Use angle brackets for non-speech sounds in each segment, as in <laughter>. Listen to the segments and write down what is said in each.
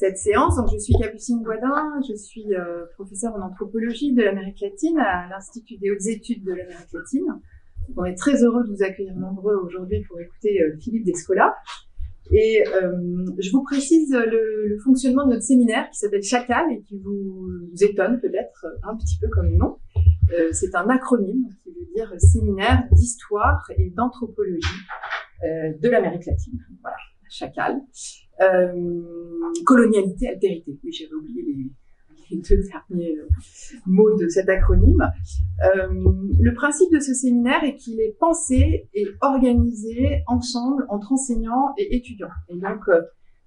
cette séance. Donc, je suis Capucine Boisdin, je suis euh, professeure en anthropologie de l'Amérique latine à l'Institut des hautes études de l'Amérique latine. On est très heureux de vous accueillir nombreux aujourd'hui pour écouter euh, Philippe Descola. Et euh, je vous précise le, fonctionnement de notre séminaire qui s'appelle Chacal et qui vous, étonne peut-être un petit peu comme nom. C'est un acronyme qui veut dire séminaire d'histoire et d'anthropologie de l'Amérique latine. Voilà, Chacal. Euh, colonialité, altérité. Oui, j'avais oublié les, deux derniers euh, mots de cet acronyme. Euh, le principe de ce séminaire est qu'il est pensé et organisé ensemble entre enseignants et étudiants. Et donc,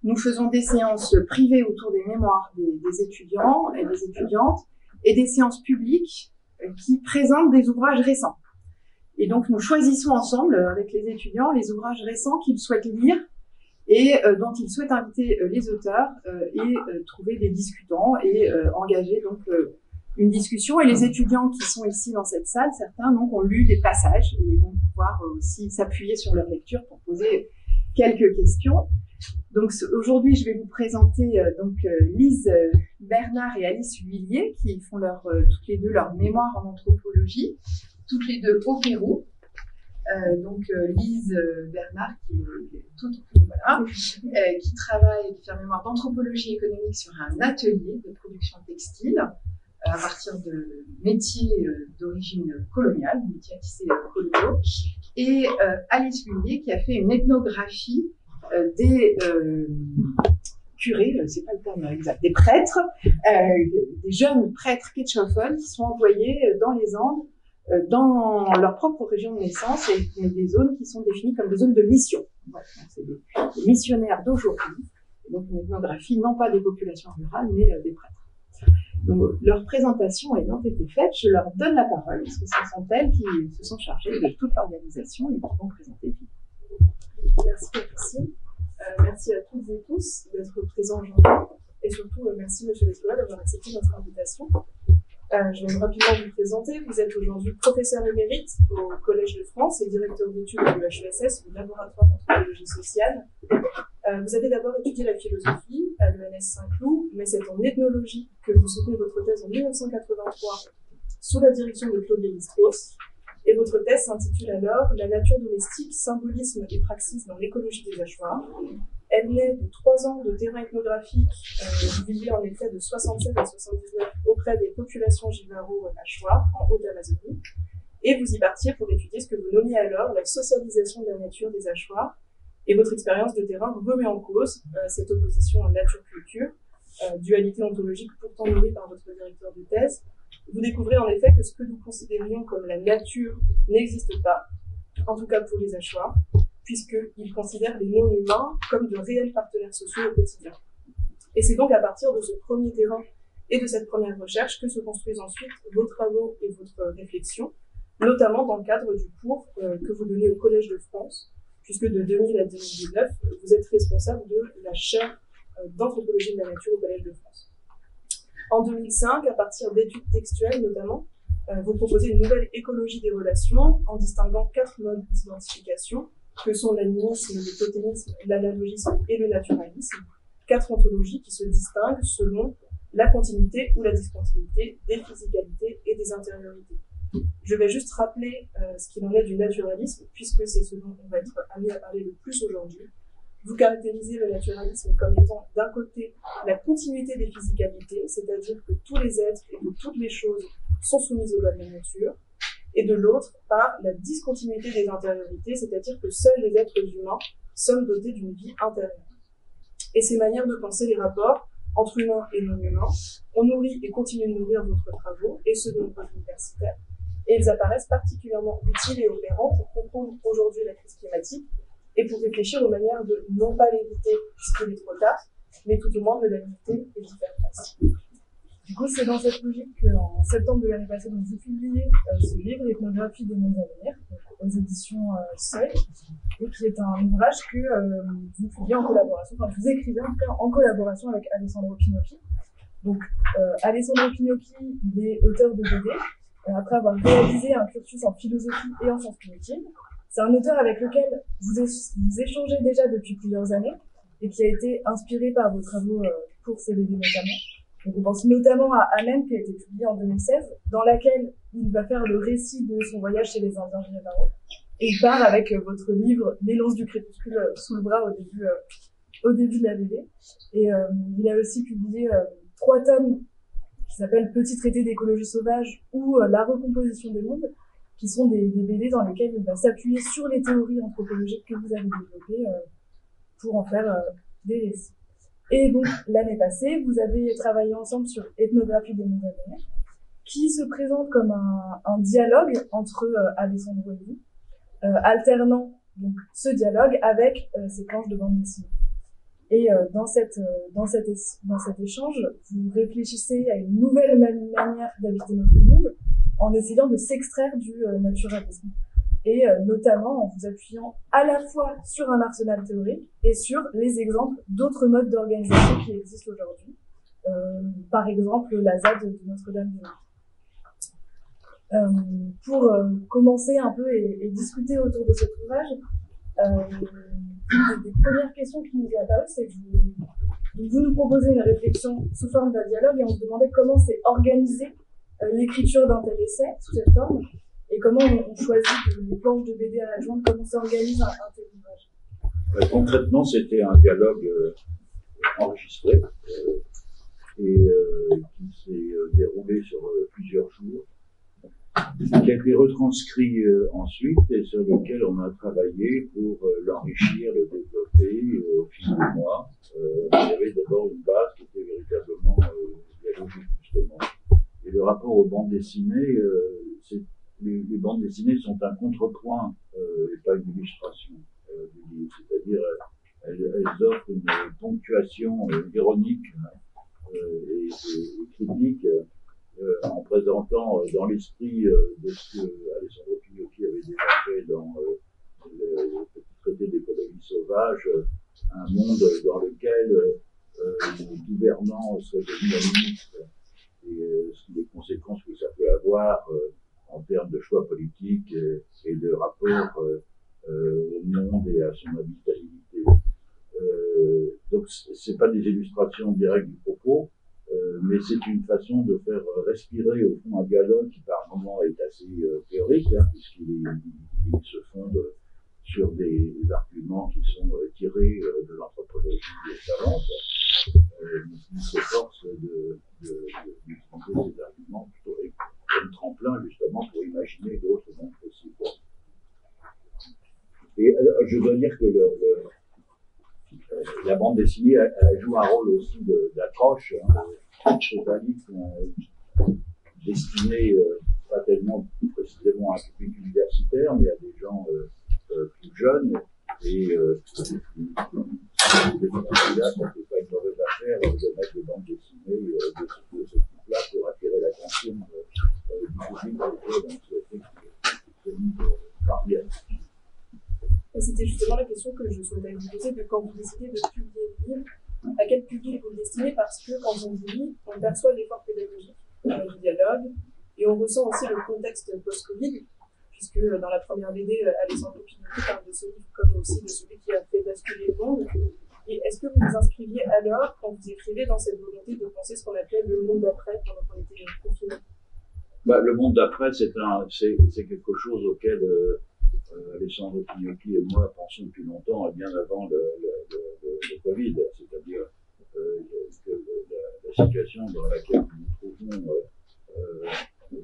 nous faisons des séances privées autour des mémoires des étudiants et des étudiantes et des séances publiques qui présentent des ouvrages récents. Et donc, nous choisissons ensemble, avec les étudiants, les ouvrages récents qu'ils souhaitent lire et euh, dont ils souhaitent inviter euh, les auteurs euh, et trouver des discutants et engager donc une discussion. Et les étudiants qui sont ici dans cette salle, certains donc ont lu des passages et vont pouvoir aussi s'appuyer sur leur lecture pour poser quelques questions. Donc aujourd'hui, je vais vous présenter donc Lise Bernard et Alice Huillier qui font leur toutes les deux leur mémoire en anthropologie, toutes les deux au Pérou. Euh, donc euh, Lise euh, Bernard, qui est toute voilà, <laughs> qui travaille, qui fait un mémoire d'anthropologie économique sur un atelier de production textile à partir de métiers d'origine coloniale, métiers à tisser coloniaux, et Alice Lullier qui a fait une ethnographie des curés, c'est pas le terme exact, des prêtres, des jeunes prêtres quechophones qui sont envoyés dans les Andes dans leur propre région de naissance et des zones qui sont définies comme des zones de mission. C'est des, missionnaires d'aujourd'hui, donc une ethnographie non pas des populations rurales, mais euh, des prêtres. Donc, leur présentation ayant été faite, je leur donne la parole, parce que ce sont elles qui se sont chargées de toute l'organisation et qui vont présenter. Merci Capucine. Euh, merci à toutes et tous d'être présents aujourd'hui. Et surtout, euh, merci Monsieur Lescola d'avoir accepté notre invitation. Euh, je vais rapidement vous présenter. Vous êtes aujourd'hui professeur émérite au Collège de France et directeur d'études de l'HESS, le laboratoire d'anthropologie sociale. Euh, vous avez d'abord étudié la philosophie à l'ENS Saint-Cloud, mais c'est en ethnologie que vous soutenez votre thèse en 1983 sous la direction de Claude Lévi-Strauss. Et votre thèse s'intitule alors La nature domestique, symbolisme et praxis dans l'écologie des hachoirs, elle naît de trois ans de terrain ethnographique euh, en effet de 67 à 79 auprès des populations Givaro Hachoir en Haute-Amazonie. Et vous y partiez pour étudier ce que vous nommiez alors la socialisation de la nature des hachoirs. Et votre expérience de terrain remet en cause euh, cette opposition nature-culture, euh, dualité ontologique pourtant nourrie par votre directeur de thèse. Vous découvrez en effet que ce que nous considérions comme la nature n'existe pas, en tout cas pour les hachoirs, puisqu'il considère les non-humains comme de réels partenaires sociaux au quotidien. Et c'est donc à partir de ce premier terrain et de cette première recherche que se construisent ensuite vos travaux et votre réflexion, notamment dans le cadre du cours euh, que vous donnez au Collège de France, puisque de 2000 à 2019, vous êtes responsable de la chaire euh, d'anthropologie de la nature au Collège de France. En 2005, à partir d'études textuelles notamment, euh, vous proposez une nouvelle écologie des relations en distinguant quatre modes d'identification que sont l'animisme, le totémisme, l'analogisme et le naturalisme, quatre ontologies qui se distinguent selon la continuité ou la discontinuité des physicalités et des intériorités. Je vais juste rappeler euh, ce qu'il en est du naturalisme, puisque c'est ce dont on va être amené à parler le plus aujourd'hui. Vous caractérisez le naturalisme comme étant d'un côté la continuité des physicalités, c'est-à-dire que tous les êtres et que toutes les choses sont soumises aux lois de la nature, et de l'autre par la discontinuité des intériorités, c'est-à-dire que seuls les êtres humains sommes dotés d'une vie intérieure. Et ces manières de penser les rapports entre humains et non humains ont nourri et continuent de nourrir votre travaux et ceux de nos universitaires. Et ils apparaissent particulièrement utiles et opérants pour comprendre aujourd'hui la crise climatique et pour réfléchir aux manières de non pas l'éviter puisqu'il est trop tard, mais tout au moins de la limiter et d'y faire face. Du coup, c'est dans cette logique qu'en septembre de l'année passée, donc, vous publiez euh, ce livre, Ethnographie des mondes à venir, aux éditions euh, Seuil, et qui est un ouvrage que euh, vous publiez en collaboration, enfin, vous écrivez en, collaboration avec Alessandro Pinocchi. Donc, euh, Alessandro Pinocchi, il est auteur de BD, euh, après avoir réalisé un cursus en philosophie et en sciences cognitives. C'est un auteur avec lequel vous, vous échangez déjà depuis plusieurs années, et qui a été inspiré par vos travaux pour CBD notamment. Donc on pense notamment à Amen qui a été publié en 2016, dans laquelle il va faire le récit de son voyage chez les Indiens Généraux. Et il part avec votre livre L'élance du crépuscule sous le bras au début, au début de la BD. Et il a aussi publié trois tomes qui s'appellent Petit traité d'écologie sauvage ou La recomposition des mondes, qui sont des, des, BD dans lesquels il va s'appuyer sur les théories anthropologiques que vous avez développées euh, pour en faire euh, des récits. Et donc, l'année passée, vous avez travaillé ensemble sur Ethnographie des mondes qui se présente comme un, dialogue entre euh, Alessandro et vous, alternant donc ce dialogue avec ces planches de bande dessinée. Et dans, cette, dans, cette, dans cet échange, vous réfléchissez à une nouvelle manière d'habiter notre monde, en essayant de s'extraire du euh, naturalisme. Et euh, notamment en vous appuyant à la fois sur un arsenal théorique et sur les exemples d'autres modes d'organisation qui existent aujourd'hui. Euh, par exemple, la ZAD de Notre-Dame des euh, pour commencer un peu et, discuter autour de cet ouvrage, une des premières questions qui nous est apparue, c'est que vous, vous, nous proposez une réflexion sous forme d'un dialogue et on se demandait comment c'est organisé euh, l'écriture d'un tel essai sous cette forme et comment on, choisit les planches de BD à la jointe, comment s'organise un, un tel ouvrage? Euh, Concrètement, c'était un dialogue euh, enregistré et qui s'est déroulé sur plusieurs jours, qui a été retranscrit ensuite et sur lequel on a travaillé pour l'enrichir, le développer au fil des mois. il y avait d'abord une base qui était véritablement dialogique justement. Le rapport aux bandes dessinées, euh, les, bandes dessinées sont un contrepoint euh, et pas une illustration euh. C'est-à-dire, elles, offrent une ponctuation ironique et, et, critique en présentant dans l'esprit de ce que Alessandro Pignocchi avait déjà fait dans le, petit traité d'économie sauvage, un monde dans lequel euh, les gouvernants seraient devenus administres et euh, les conséquences que ça peut avoir euh, en termes politiques euh, et de rapport au monde et à son habitabilité. donc c'est pas des illustrations directes du propos, mais c'est une façon de faire respirer au fond un dialogue qui par moment est assez théorique, hein, puisqu'il se fonde sur des, arguments qui sont tirés de l'anthropologie savante, euh, il s'efforce de, de, de, ces arguments plutôt comme tremplin justement pour imaginer d'autres mondes possibles. Et je dois dire que le, le, euh, la bande dessinée elle, elle joue un rôle aussi d'approche. Hein. Un livre destiné euh, pas tellement précisément à un public universitaire, mais à des gens euh, euh plus jeunes et euh, là, ça fait pas une mauvaise affaire de mettre des bandes dessinées euh, de, de ce type-là pour attirer l'attention euh, du public. C'était justement la question que je souhaitais vous poser, de quand vous décidez de publier le livre, à quel public vous le destinez, parce que quand on lit, on perçoit l'effort pédagogique du dialogue, et on ressent aussi le contexte post-Covid, puisque dans la première BD, euh, Alessandro Pinocchio parle de ce livre comme aussi de celui qui a fait basculer le monde. Et est-ce que vous vous inscriviez alors, quand vous écrivez, dans cette volonté de penser ce qu'on appelait le monde d'après, pendant qu'on était confinés bah, Le monde d'après, c'est, quelque chose auquel euh, euh, Alessandro Pinocchi et moi pensons depuis longtemps, bien avant le, le, Covid, c'est-à-dire euh, situation dans laquelle nous nous trouvons euh,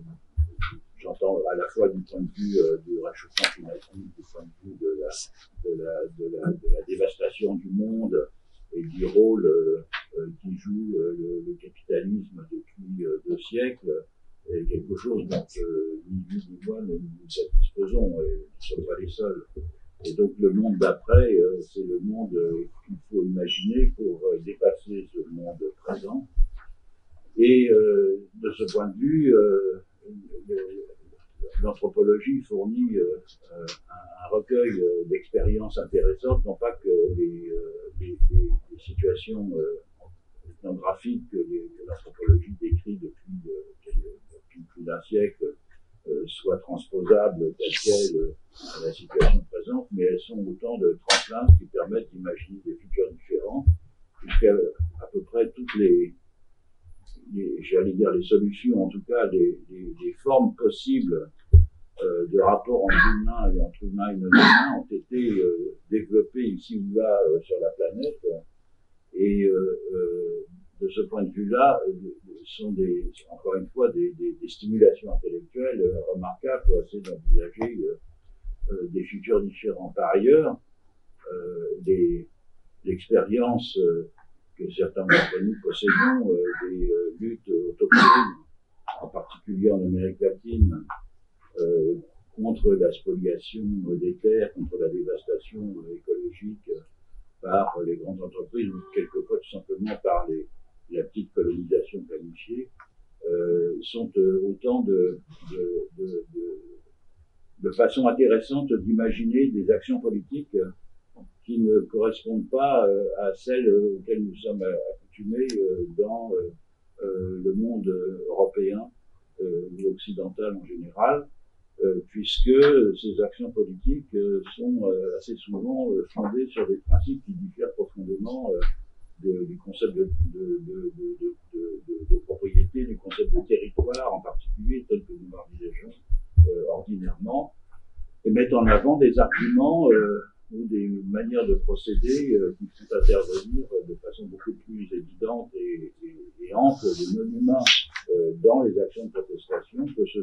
j'entends à la fois du point de vue euh, du réchauffement climatique, du point de vue de la, dévastation du monde et du rôle euh, euh qui joue euh, le, capitalisme depuis euh, deux siècles, est quelque chose dont ni vous ni moi nous nous satisfaisons et nous ne sommes pas les seuls. Et donc le monde d'après, c'est le monde qu'il faut imaginer pour dépasser ce monde présent. Et de ce point de vue, l'anthropologie fournit euh, euh, un, recueil euh, d'expériences intéressantes, non pas que les, les, les situations ethnographiques que, l'anthropologie décrit depuis, plus d'un siècle soient transposables telles quelles à la situation présente, mais elles sont autant de tremplins qui permettent d'imaginer des futurs différents qu'à à peu près toutes les, j'allais dire les solutions, en tout cas les, les, formes possibles euh, de rapport entre humains et entre humains et non humains ont été euh, développées ici ou là euh, sur la planète. Et euh, de ce point de vue-là, sont des, encore une fois des, des, des stimulations intellectuelles remarquables pour essayer d'envisager des futurs différents. Par ailleurs, l'expérience que certains d'entre nous possédons, euh, des euh, luttes autochtones, en particulier en Amérique latine, euh, contre la spoliation des terres, contre la dévastation écologique par les grandes entreprises ou quelquefois tout simplement par les, la petite colonisation planifiée, sont autant de, de façons intéressantes d'imaginer des actions politiques qui ne correspondent pas euh, à celles auxquelles nous sommes accoutumés euh, dans euh, le monde européen ou occidental en général, puisque ces actions politiques sont assez souvent fondées sur des principes qui diffèrent profondément du concept de, propriété, du concept de territoire en particulier, tel que nous l'envisageons ordinairement, et mettent en avant des arguments euh, ou des manières de procéder euh, qui font intervenir de façon beaucoup plus évidente et, et, et ample les non-humains euh, dans les actions de protestation, que ce,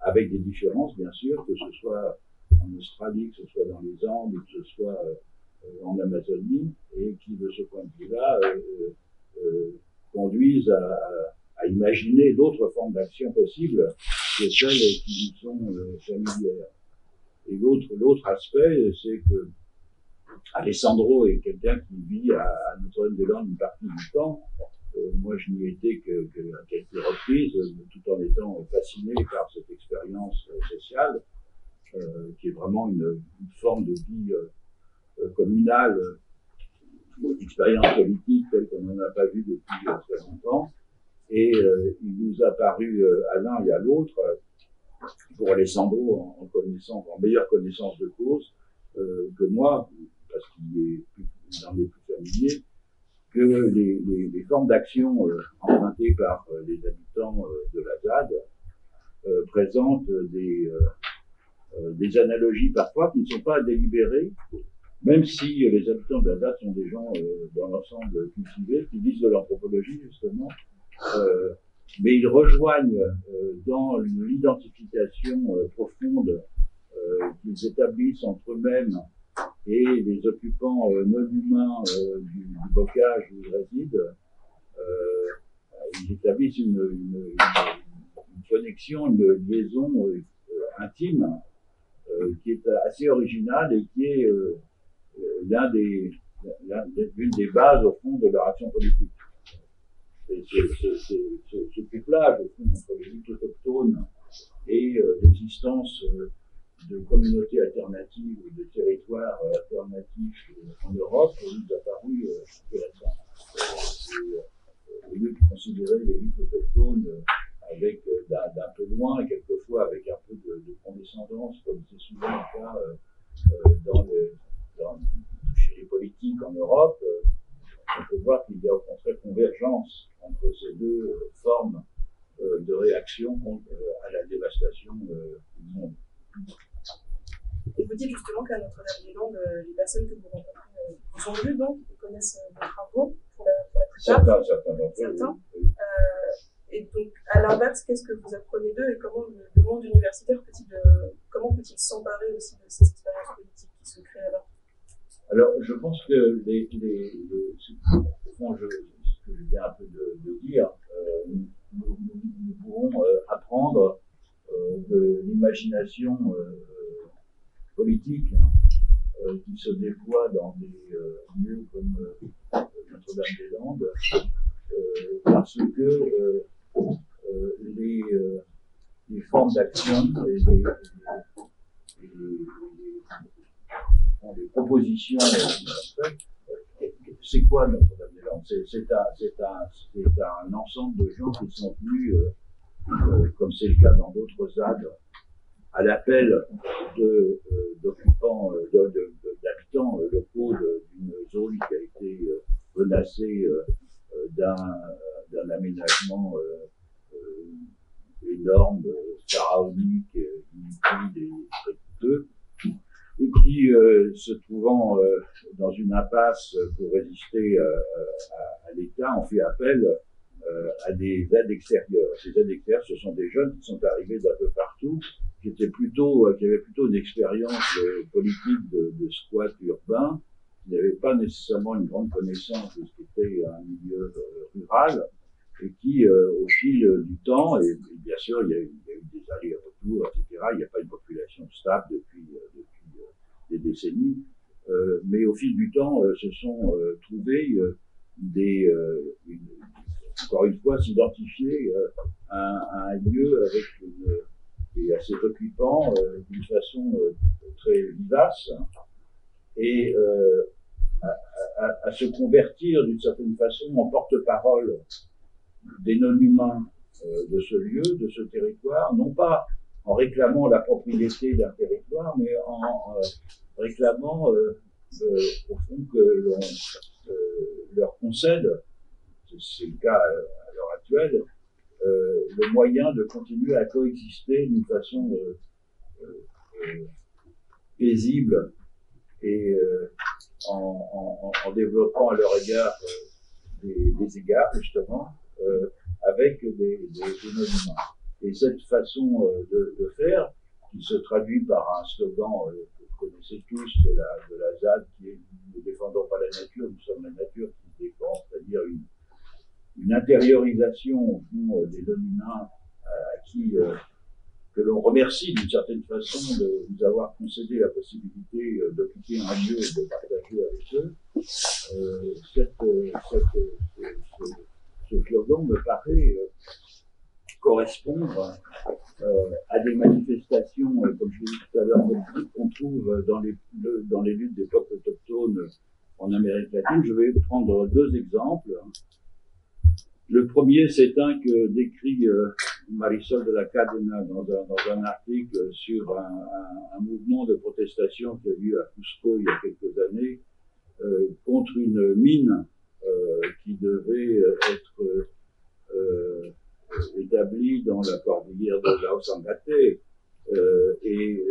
avec des différences bien sûr, que ce soit en Australie, que ce soit dans les Andes, que ce soit euh, en Amazonie, et qui de ce point de vue-là conduisent à, à, imaginer d'autres formes d'action possibles que celles qui nous sont familières. Et l'autre, aspect, c'est que Alessandro est quelqu'un qui vit à, Notre-Dame-des-Landes une partie du temps. Euh, moi, je n'y étais que, que, à quelques reprises, tout en étant fasciné par cette expérience euh, sociale, euh, qui est vraiment une, forme de vie euh, communale, une expérience politique telle qu'on n'en a pas vu depuis très longtemps. Et il nous a paru à l'un et à l'autre pour Alessandro en, en en meilleure connaissance de cause euh, que moi, parce qu'il est plus, familiers, que les, formes d'action euh, empruntées par euh, les habitants de la ZAD présentent des analogies parfois qui ne sont pas délibérées, même si les habitants de la ZAD sont des gens dans l'ensemble cultivés, qui disent de l'anthropologie justement, mais ils rejoignent euh, dans l'identification euh, profonde euh, qu'ils établissent entre eux-mêmes et les occupants non humains du, bocage où ils résident, ils établissent une, une, une, connexion, une liaison intime qui est assez originale et qui est des l'une des bases au fond de leur action politique ce couplage entre les luttes autochtones et euh, l'existence euh, de communautés alternatives ou de territoires euh, alternatifs en Europe nous a paru. Au lieu de considérer les luttes autochtones avec d'un peu loin et quelquefois avec un peu de, de condescendance, comme c'est souvent le cas dans, chez les politiques en Europe, on peut voir qu'il y a au contraire convergence entre ces deux euh, formes euh, de réaction contre, euh, à la dévastation du monde. Et vous dites justement qu'à Notre-Dame-des-Landes, les personnes que vous rencontrez vous ont lu donc, connaissent vos travaux pour la, pour la plupart? Certains, certains d'entre eux. Certains. Oui. Euh, et donc, à l'inverse, qu'est-ce que vous apprenez d'eux et comment le, le monde universitaire peut-il, comment peut-il s'emparer aussi de ces expériences politiques qui se créent alors alors, je pense que les, ce que je viens un peu de, dire, euh, nous, nous, pouvons euh, apprendre euh, de l'imagination politique hein, qui se déploie dans des lieux comme Notre-Dame-des-Landes, parce que les, les formes d'action et propositions c'est quoi Notre-Dame-des-Landes C'est un, un, un, ensemble de gens qui sont venus, euh, euh, comme c'est le cas dans d'autres ZAD, à l'appel d'occupants, de, euh, d'habitants locaux d'une zone qui a été menacés d'un d'un aménagement énorme, pharaonique, inutile et très coûteux, et qui, se trouvant dans une impasse pour résister à, à l'État, ont fait appel euh, à des aides extérieures. Ces aides extérieures, ce sont des jeunes qui sont arrivés d'un peu partout, qui étaient plutôt, euh, qui avaient plutôt une expérience euh, politique de, de squat urbain, qui n'avaient pas nécessairement une grande connaissance de ce qu'était un milieu rural, et qui, au fil du temps, et, bien sûr, il y, a eu, il y a eu des allers-retours, etc. Il n'y a pas une population stable depuis, depuis des décennies, mais au fil du temps, se sont trouvés des, encore une fois, s'identifier euh, à, un lieu avec une, et assez occupant euh, d'une façon euh, très vivace et à, à, se convertir d'une certaine façon en porte-parole des non-humains de ce lieu, de ce territoire, non pas en réclamant la propriété d'un territoire, mais en réclamant au fond que l'on leur concède c'est le cas euh, à l'heure actuelle, euh, le moyen de continuer à coexister d'une façon euh, paisible et en, développant à leur égard des, égards, justement, avec des, des, humains. Et cette façon de, faire, qui se traduit par un slogan que vous connaissez tous de la, ZAD, qui est « Ne défendons pas la nature, nous sommes la nature qui défend », c'est-à-dire une, intériorisation euh, des dominants euh, à qui euh, que l'on remercie d'une certaine façon de nous avoir concédé la possibilité d'occuper un lieu et de partager avec eux. Euh, cette, ce, slogan me paraît correspondre euh, à des manifestations, comme je l'ai dit tout à l'heure, qu'on trouve dans les, dans les luttes des peuples autochtones en Amérique latine. Je vais prendre deux exemples. Le premier, c'est un que décrit euh, Marisol de la Cadena dans un, dans un article sur un, mouvement de protestation qui a eu à Cusco il y a quelques années euh, contre une mine euh, qui devait être euh, établie dans la cordillère de Laosangate. Euh, et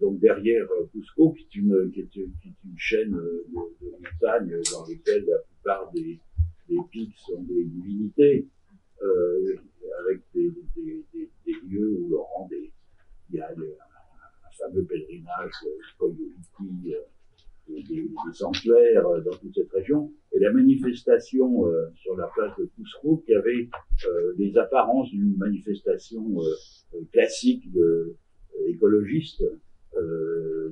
donc derrière Cusco, qui est une, chaîne de, montagnes dans lesquelles la plupart des les pics sont des divinités, euh, avec des, des, des, des, lieux où des, il y a un, fameux pèlerinage Koyoliki, euh, des, sanctuaires euh, dans toute cette région, et la manifestation euh, sur la place de Cusco qui avait euh, les apparences d'une manifestation euh, classique de écologiste,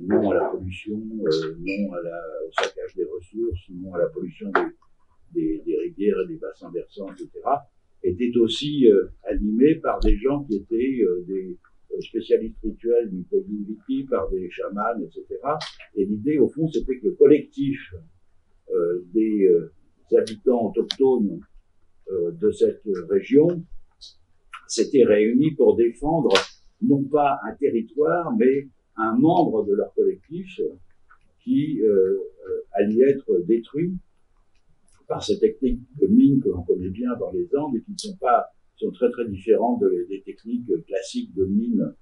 non à la pollution, non au saccage des ressources, non à la pollution des des, rivières et des bassins versants, etc., était aussi euh, animé par des gens qui étaient des spécialistes rituels du Koyunviti, par des chamans, etc. Et l'idée, au fond, c'était que le collectif des habitants autochtones de cette région s'était réuni pour défendre non pas un territoire, mais un membre de leur collectif qui allait être détruit par ces techniques de mine que l'on connaît bien dans les Andes et qui ne sont pas sont très très différentes des techniques classiques de mine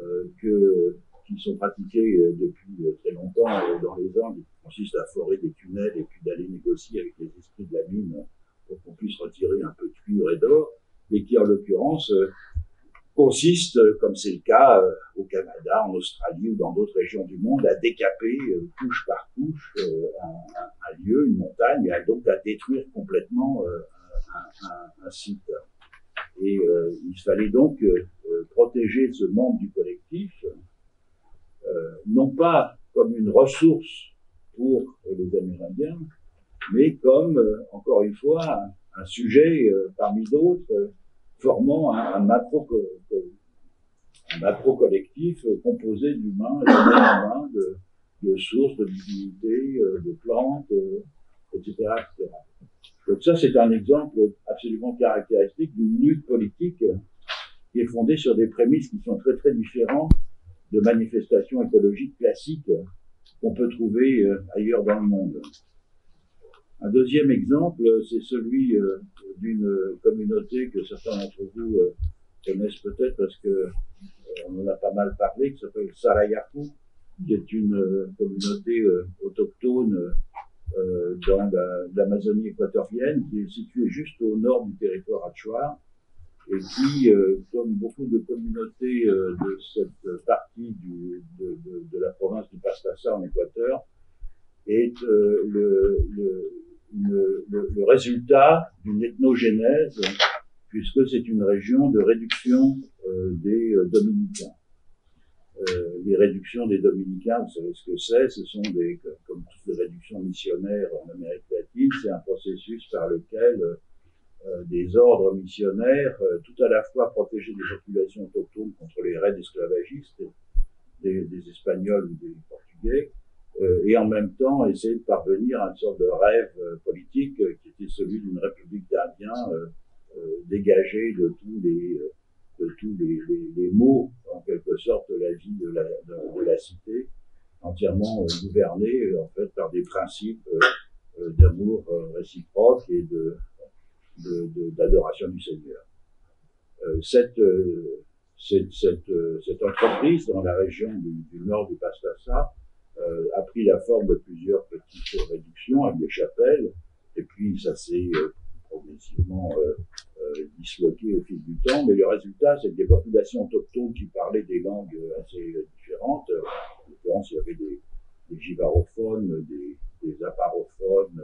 euh, que, qui sont pratiquées euh, depuis euh, très longtemps dans les Andes, qui consistent à forer des tunnels et puis d'aller négocier avec les esprits de la mine pour qu'on puisse retirer un peu de cuivre et d'or, mais qui en l'occurrence consiste, comme c'est le cas au Canada, en Australie ou dans d'autres régions du monde, à décaper couche par couche un, lieu, une montagne, et donc à détruire complètement un, site. Et il fallait donc protéger ce monde du collectif, non pas comme une ressource pour les Amérindiens, mais comme, encore une fois, un, sujet parmi d'autres formant un, un macro collectif composé d'humains de, de, sources, de divinités, euh, de plantes, euh, etc. Donc ça, c'est un exemple absolument caractéristique d'une lutte politique qui est fondée sur des prémices qui sont très très différentes de manifestations écologiques classiques qu'on peut trouver euh, ailleurs dans le monde. Un deuxième exemple, c'est celui d'une communauté que certains d'entre vous connaissent peut-être parce que on en a pas mal parlé, qui s'appelle Sarayaku, qui est une communauté autochtone dans l'Amazonie équatorienne, qui est située juste au nord du territoire Achuar, et qui, euh, comme beaucoup de communautés euh, de cette partie du, de, de, de, la province du Pastaza en Équateur, est euh, le, le, le, le, résultat d'une ethnogénèse, puisque c'est une région de réduction des dominicains. Les réductions des dominicains, vous savez ce que c'est, ce sont des, comme toutes les réductions missionnaires en Amérique latine, c'est un processus par lequel euh, des ordres missionnaires, euh, tout à la fois protéger des populations autochtones contre les raids esclavagistes, des, Espagnols ou des Portugais, euh, et en même temps essayer de parvenir à une sorte de rêve politique qui était celui d'une république d'Indiens dégagée de tous les de tous les, les, maux, quelque sorte, la vie de la, de, la cité, entièrement gouvernée en fait par des principes d'amour réciproque et de d'adoration du Seigneur. Euh, cette, euh, cette, cette, euh, entreprise dans la région du, du nord du Pastassa euh, a pris la forme de plusieurs petites réductions avec des chapelles, et puis ça s'est progressivement disloqué au fil du temps, mais le résultat, c'est que des populations autochtones qui parlaient des langues assez différentes, en l'occurrence, il y avait des, des des, des aparophones,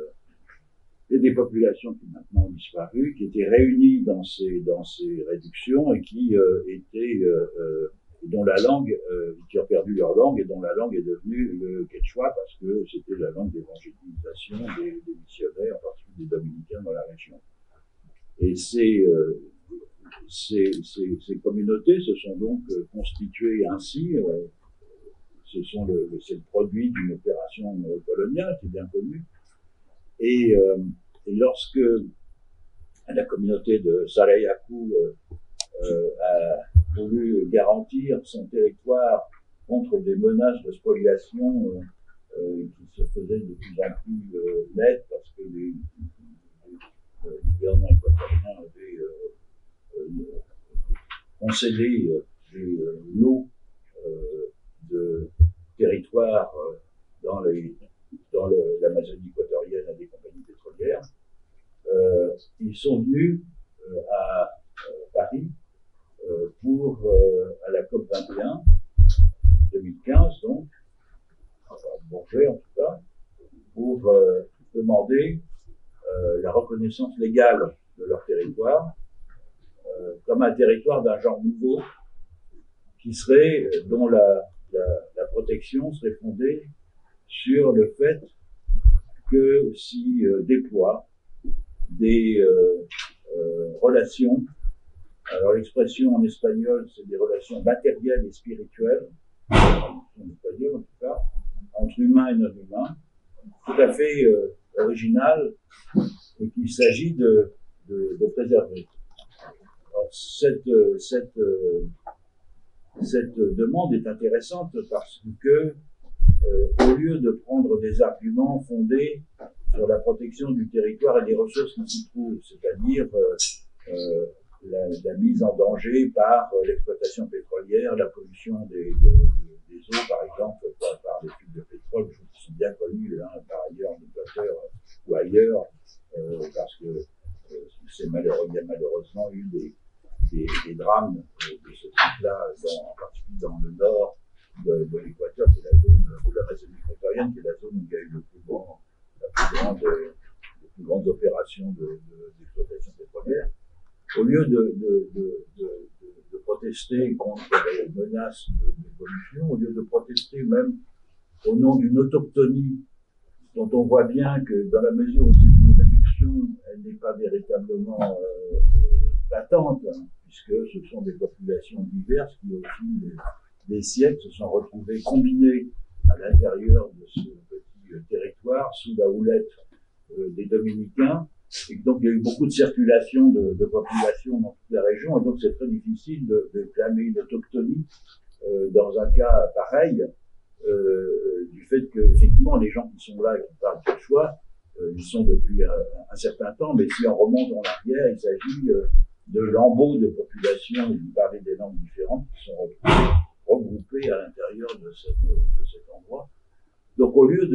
et des populations qui maintenant ont disparu, qui étaient réunies dans ces, dans ces réductions et qui euh, étaient, euh, euh, dont la langue, euh, qui ont perdu leur langue et dont la langue est devenue le quechua parce que c'était la langue d'évangélisation des, des, missionnaires, en particulier des dominicains dans la région. Et ces, ces, ces, ces, communautés se sont donc constituées ainsi. ce sont le, c'est le produit d'une opération coloniale qui est bien connue et, euh, et lorsque la communauté de Sarayaku euh, euh, a voulu garantir son territoire contre des menaces de spoliation euh, qui se faisaient de plus en plus euh, nettes parce que les, gouvernements équatoriens avaient concédé des lots de territoire dans dans l'Amazonie équatorienne à des compagnies pétrolières. Euh, ils sont venus euh, à euh, Paris euh, pour, à la COP 21, 2015 donc, enfin Bourget en tout cas, pour demander la reconnaissance légale de leur territoire comme un territoire d'un genre nouveau qui serait, dont la, la, la protection serait fondée sur le fait que s'y euh, déploient des euh, euh, relations, alors l'expression en espagnol, c'est des relations matérielles et spirituelles, en espagnol en tout cas, entre humains et non humains, tout à fait euh, original et qu'il s'agit de, de, de, préserver. Alors, cette, cette, cette demande est intéressante parce que euh, au lieu de prendre des arguments fondés sur la protection du territoire et des ressources qui s'y trouvent, c'est-à-dire euh, euh, la, mise en danger par euh, l'exploitation pétrolière, la pollution des, de, de, des eaux, par exemple, par, par des fuites de pétrole, qui sont bien connues hein, par ailleurs en Équateur ou ailleurs, euh, parce que c'est malheureux, il y a malheureusement eu des, drames de ce type-là, en particulier dans le nord de, l'Équateur, qui est la zone, ou la région équatorienne, qui est la zone où il y a eu la plus grande, les plus grandes opérations d'exploitation de, pétrolière. Au lieu de, de, protester contre les menaces de, pollution, au lieu de protester même au nom d'une autochtonie dont on voit bien que dans la mesure où c'est une réduction, elle n'est pas véritablement euh, patente, hein, puisque ce sont des populations diverses qui au fil des siècles se sont retrouvés combinés à l'intérieur de ce petit euh, territoire sous la houlette euh, des dominicains. Et donc il y a eu beaucoup de circulation de, de population dans toute la région, et donc c'est très difficile de, de clamer une autochtonie euh, dans un cas pareil, euh, du fait que effectivement les gens qui sont là et qui parlent choix ils sont depuis un, certain temps, mais si on remonte en arrière, il s'agit de lambeaux de population qui parlaient des langues différentes qui sont regroupés à l'intérieur de, de, cet endroit. Donc au lieu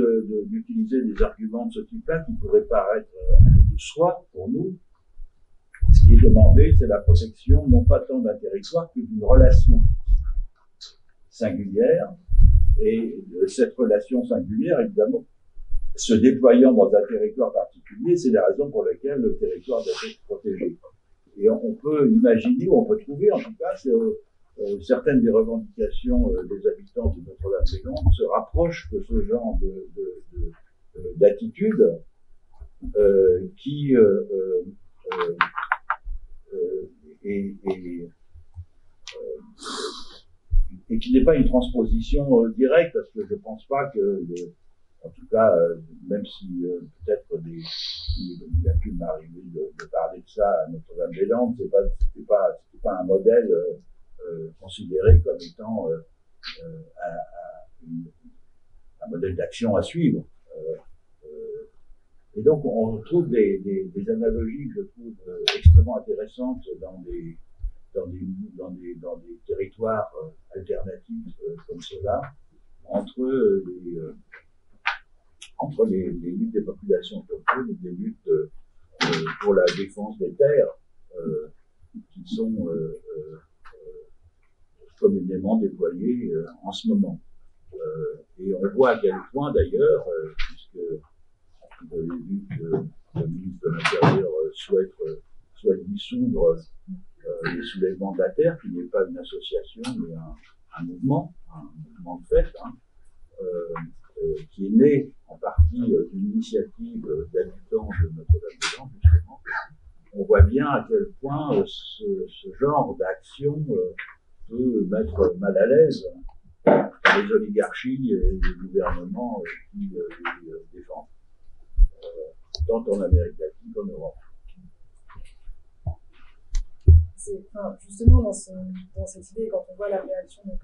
d'utiliser de, des arguments de ce type-là qui pourraient paraître de soi pour nous, ce qui est demandé, c'est la protection non pas tant d'un territoire que d'une relation singulière. Et cette relation singulière, évidemment, se déployant dans un territoire particulier, c'est la raison pour laquelle le territoire doit être protégé. Et on peut imaginer, ou on peut trouver en tout cas, euh, euh, certaines des revendications euh, des habitants de Notre-Dame-des-Landes se rapprochent de ce genre de, d'attitude qui et, et, et, qui n'est pas une transposition directe, parce que je pense pas que en tout cas, euh, même si euh, peut-être des, il a pu m'arriver de, de, parler de ça à Notre-Dame-des-Landes, c'est pas, pas, pas un modèle euh, euh considéré comme étant un, un, modèle d'action à suivre. Et donc, on trouve des, des, des, analogies, je trouve, extrêmement intéressantes dans des, dans des, dans des, dans des territoires alternatifs comme cela, entre les entre les, luttes des populations autochtones et les luttes euh, euh, pour la défense des terres euh, qui sont communément déployées en ce moment. et on voit à quel point d'ailleurs, puisque vous avez vu que le ministre de l'Intérieur souhaite, souhaite dissoudre les soulèvements de la terre, qui n'est pas une association, mais un, mouvement, un mouvement de fait, hein, euh, qui est né en partie euh, d'une initiative euh, d'habitants de Notre-Dame-des-Landes, justement, on voit bien à quel point ce, ce genre d'action peut mettre mal à l'aise les oligarchies et les gouvernements qui les défendent, tant en Amérique latine qu'en Europe. Justement, dans, ce, dans, cette idée, quand on voit la réaction donc,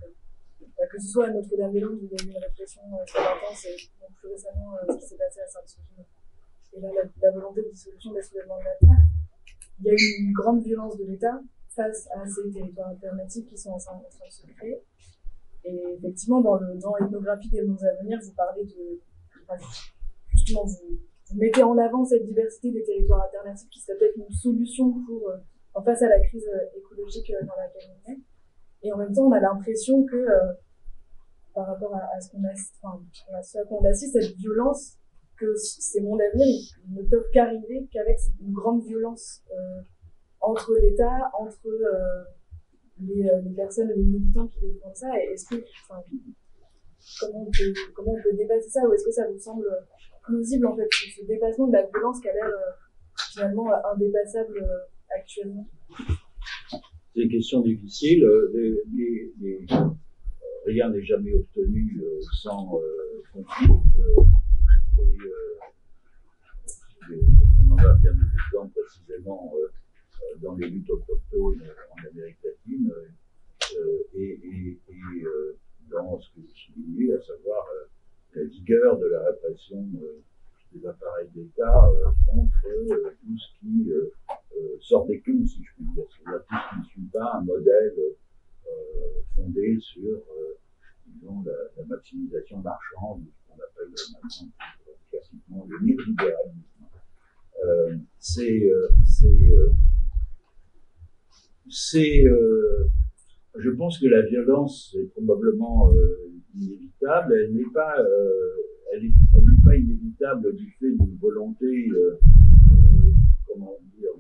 bah, que ce soit à Notre-Dame-des-Landes où il y a eu une répression euh, très intense et plus récemment euh, ce qui s'est passé à Sainte-Sophie et là la, volonté de dissolution des soulèvements de la terre, il y a eu une grande violence de l'État face à ces territoires alternatifs qui sont en train, de se créer. Et effectivement, dans l'ethnographie des mondes à venir, vous parlez de. justement, vous, mettez en avant cette diversité des territoires alternatifs qui serait peut-être une solution pour, euh, en face à la crise écologique dans laquelle on est. Et en même temps, on a l'impression que, euh, par rapport à, ce qu'on enfin, à ce à quoi on assiste, cette violence, que ces mondes à venir, ne peuvent qu'arriver qu'avec une grande violence euh, entre l'État, entre euh, les, les, personnes, les militants qui défendent ça. Et est-ce que, enfin, comment on peut, dépasser ça, ou est-ce que ça vous semble plausible en fait, ce dépassement de la violence qui a l'air finalement indépassable actuellement? c'est une question difficile. Euh, rien n'est jamais obtenu euh, sans euh, conflit. on en a bien des exemples précisément dans les luttes autochtones en Amérique latine et dans ce que vous soulignez, à savoir la vigueur de la répression des appareils d'État contre tout ce qui sort des clous, si je puis dire. C'est-à-dire tout ce qui ne suit pas un modèle euh, fondé sur, euh, la, la, maximisation marchande, ce qu'on appelle maintenant classiquement le néolibéralisme. Euh, euh, euh, c'est, je pense que la violence est probablement inévitable. Elle n'est pas, est, elle pas inévitable du fait d'une volonté comment dire,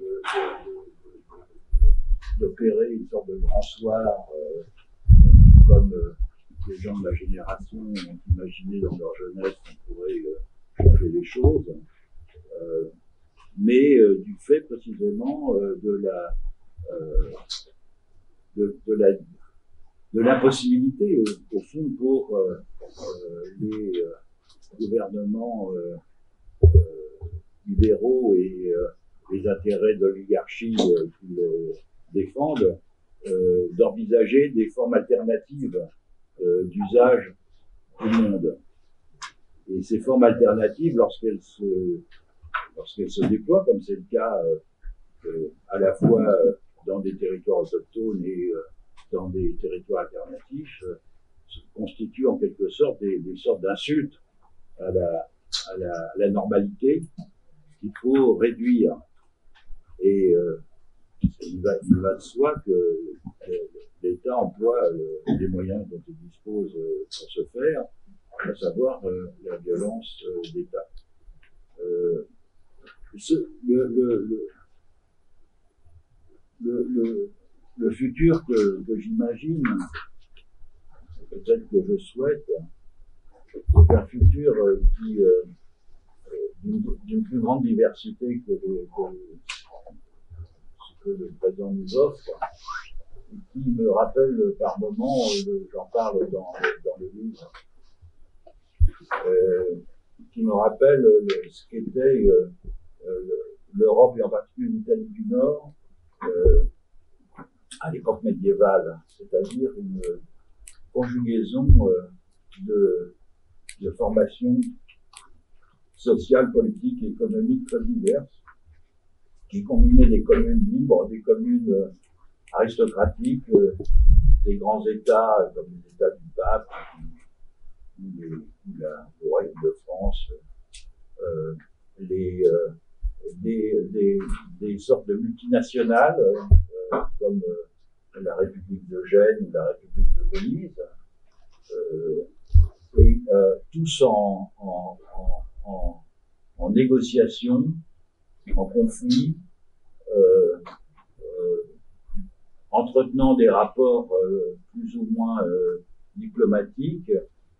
d'opérer une sorte de grand soir, euh, comme euh, les gens de la génération ont imaginé dans leur jeunesse qu'on pourrait euh, changer les choses, mais du fait précisément de la de, l'impossibilité, au, fond, pour euh, les euh, gouvernements euh, libéraux et les intérêts d'oligarchie euh, qui le défendent, euh, d'envisager des formes alternatives euh, d'usage du monde. Et ces formes alternatives, lorsqu'elles se lorsqu'elle se déploie, comme c'est le cas à la fois dans des territoires autochtones et dans des territoires alternatifs, constitue en quelque sorte des, sortes d'insultes à la, normalité qu'il faut réduire. Et il, va, il va de soi que l'État emploie les moyens dont il dispose pour se faire, à savoir la violence d'État. Euh, le, le, le, futur que, que j'imagine, peut-être que je souhaite, c'est un futur euh, qui euh, d'une plus grande diversité que, ce que le président nous offre, qui me rappelle par moments, j'en parle dans, dans le livre, euh, qui me rappelle ce qu'était l'Europe et en particulier l'Italie du Nord euh, à l'époque médiévale, c'est-à-dire une conjugaison euh, de, formations sociales, politiques et économiques très diverses, qui combinaient des communes libres, des communes euh, aristocratiques, des grands États comme les États du pape, ou, le Royaume de France, euh, les, des, des, des, sortes de multinationales euh, comme euh, la République de Gênes ou la République de Venise, euh, et tous en, en, en, en, négociation, en conflit, entretenant des rapports plus ou moins diplomatiques,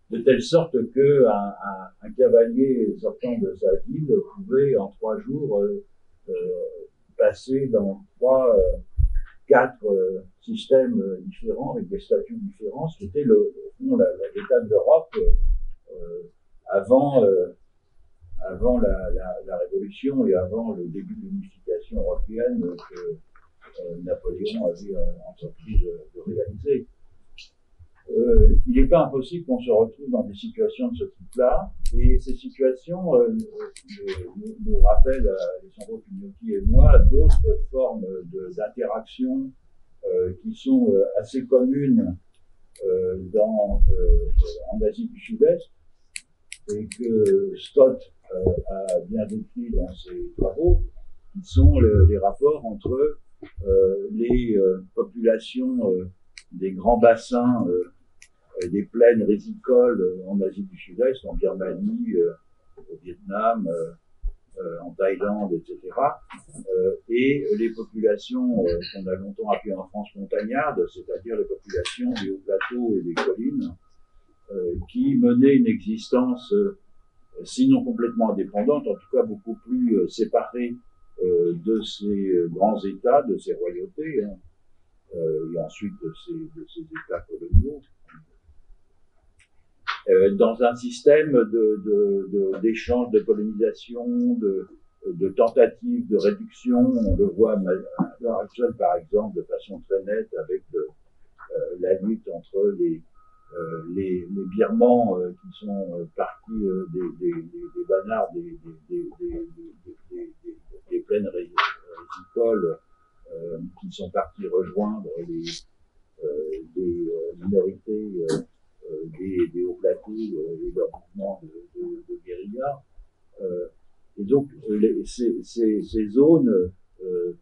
de telle sorte que un, un, cavalier sortant de sa ville pouvait en trois jours euh, euh passer dans trois, euh, quatre euh, systèmes différents avec des statuts différents, ce qui était le, l'état de l'Europe avant, avant la, la, la, Révolution et avant le début de l'unification européenne que Napoléon avait entrepris de, de réaliser euh, il n'est pas impossible qu'on se retrouve dans des situations de ce type-là. Et ces situations euh, nous, nous, rappellent, euh, Alessandro Pignotti et moi, d'autres formes d'interaction euh, qui sont euh, assez communes euh, dans, en Asie du Sud-Est et que Scott a bien décrit dans ses travaux, qui sont le, les rapports entre les populations des grands bassins des plaines rizicoles euh, en Asie du Sud-Est, en Birmanie, euh, au Vietnam, euh, en Thaïlande, etc. et les populations qu'on a longtemps appelées en France montagnardes, c'est-à-dire les populations des hauts plateaux et des collines, qui menaient une existence sinon complètement indépendante, en tout cas beaucoup plus séparée de ces grands États, de ces royautés, hein, et ensuite de ces États coloniaux. Euh, dans un système d'échange, de, de, de, colonisation, de, de tentatives de réduction. On le voit à l'heure actuelle, par exemple, de façon très nette avec euh, la lutte entre les, euh, les, les Birmans euh, qui sont partis des, des, des, des banards, des, des, des, des, plaines rizicoles, qui sont partis rejoindre les, des minorités euh, des, des, hauts plateaux euh, et leur mouvement de, de. Euh, et donc, ces, ces, zones, euh,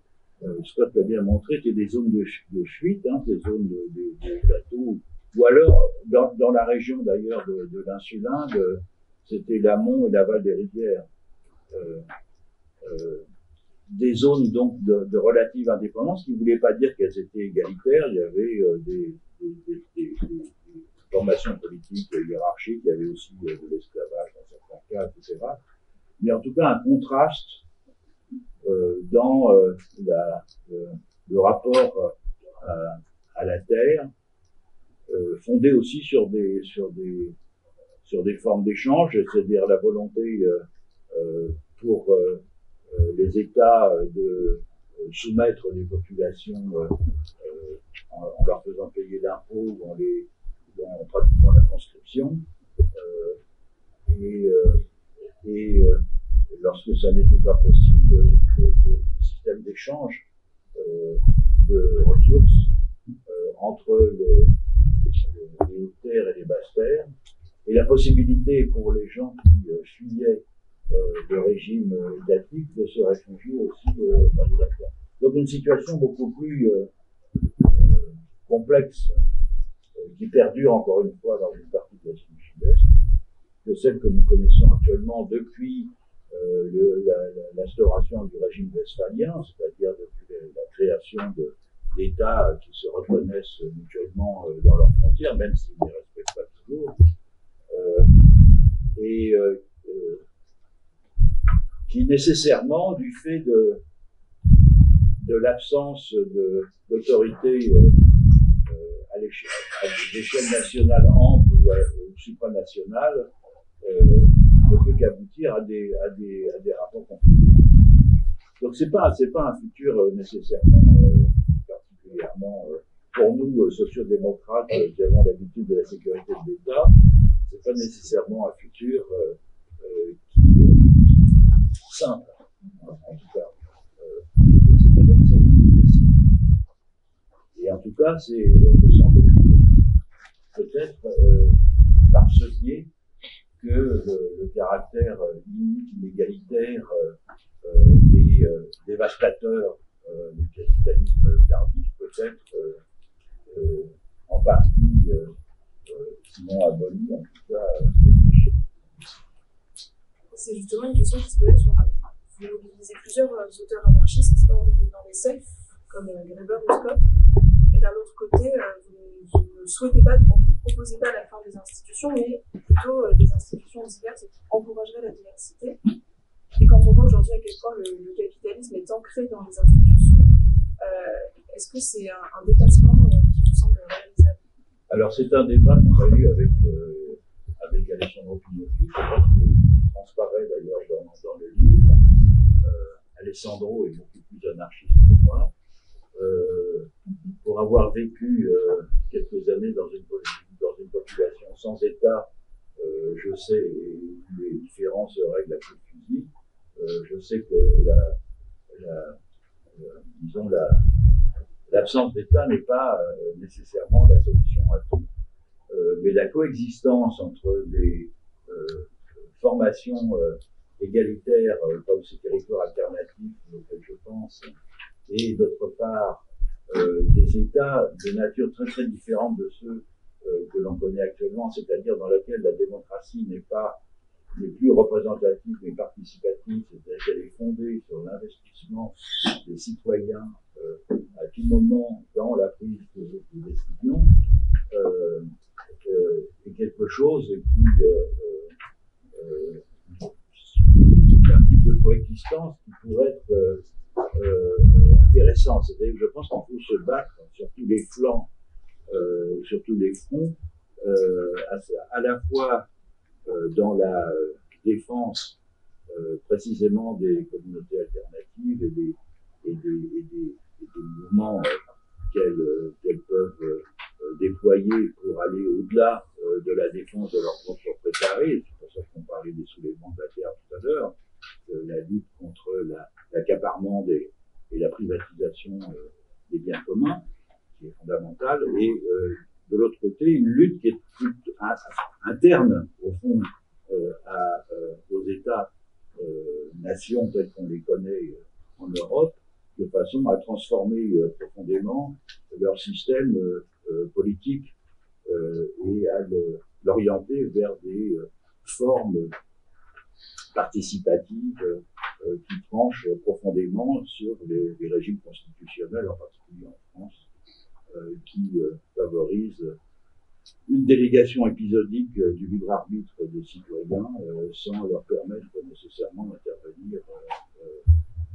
Scott l'a bien montré, étaient des zones de, de fuite, hein, des zones de, plateaux, ou alors, dans, la région d'ailleurs de, de l'insulinde, c'était l'amont et l'aval des rivières. Euh, euh, des zones donc de, relative indépendance, qui ne voulait pas dire qu'elles étaient égalitaires. Il y avait euh, des, formation politique hiérarchique, il y avait aussi de, l'esclavage dans certains cas, etc. Mais en tout cas, un contraste euh, dans euh, la, euh, le rapport à, à, la terre, euh, fondé aussi sur des, sur des, sur des formes d'échange, c'est-à-dire la volonté euh, pour les États de soumettre les populations en, en, leur faisant payer l'impôt ou en les en pratiquant la conscription. Euh, et, euh, euh, lorsque ça n'était pas possible, des, systèmes d'échange de ressources entre les, les hautes terres et les basses terres, et la possibilité pour les gens qui fuyaient le régime étatique de se réfugier aussi dans les affaires. Donc une situation beaucoup plus complexe qui perdure encore une fois dans une partie de la sud-est que celle que nous connaissons actuellement depuis euh, l'instauration du régime westphalien, c'est-à-dire depuis la création d'États qui se reconnaissent mutuellement euh, dans leurs frontières, même s'ils ne les respectent pas toujours, euh, et qui nécessairement, du fait de, l'absence d'autorité l'échelle nationale ample ou, ou supranationale, euh, ne peut qu'aboutir à des, à des, à des rapports conflictuels. Donc c'est pas, c'est pas un futur euh, nécessairement euh, particulièrement pour nous sociodémocrates qui avons l'habitude de la sécurité de l'État, c'est pas nécessairement un futur qui simple, Et en tout cas, c'est, semble-t-il, peut-être par ce biais que le, caractère limite, inégalitaire euh, et euh, dévastateur euh, du capitalisme tardif peut être en partie, sinon aboli, en tout cas. C'est justement une question qui se posait sur. Vous mobilisez plusieurs auteurs anarchistes dans, dans l'essai, comme Greber ou Scott, et d'un autre côté, vous, vous ne souhaitez pas, proposez pas la fin des institutions, mais plutôt euh, des institutions diverses qui encourageraient la diversité. Et quand on voit aujourd'hui à quel point le, capitalisme est ancré dans les institutions, euh, est-ce que c'est un, dépassement euh, qui vous semble réalisable? Alors c'est un débat qu'on a eu avec, Alessandro pense qu'il transparaît d'ailleurs dans, le livre. Alessandro est beaucoup plus anarchiste que moi. Pour avoir vécu quelques années dans une population sans État, euh, je sais, les différences se règlent à coup. Euh, je sais que euh, disons la, l'absence d'État n'est pas nécessairement la solution à tout. mais la coexistence entre des formations égalitaires comme ces territoires alternatifs auxquels je pense, et d'autre part des États de nature très très différente de ceux euh, que l'on connaît actuellement, c'est-à-dire dans laquelle la démocratie n'est pas n'est plus représentative mais participative, c'est-à-dire qu'elle est fondée sur l'investissement des citoyens euh, à tout moment dans la prise de, de décision, euh, euh, est quelque chose qui euh, euh, un type de coexistence qui pourrait être intéressant. C'est-à-dire je pense qu'il faut se battre sur tous les flancs euh, sur tous les fronts, euh, à, la fois euh, dans la défense précisément des communautés alternatives et des, mouvements qu'elles qu'elles peuvent déployer pour aller au-delà de la défense de leur propre précaré. C'est pour ça qu'on parlait des soulèvements de la terre tout à l'heure, la lutte contre l'accaparement et la privatisation des biens communs qui est fondamentale, et euh, de l'autre côté, une lutte qui est interne, au fond, euh, euh, aux États-nations tels qu'on les connaît en Europe, de façon à transformer profondément leur système politique et à l'orienter vers des formes participatives qui tranchent profondément sur les, régimes constitutionnels, en particulier en France, euh, qui euh, favorise une délégation épisodique euh, du libre arbitre des citoyens sans leur permettre nécessairement d'intervenir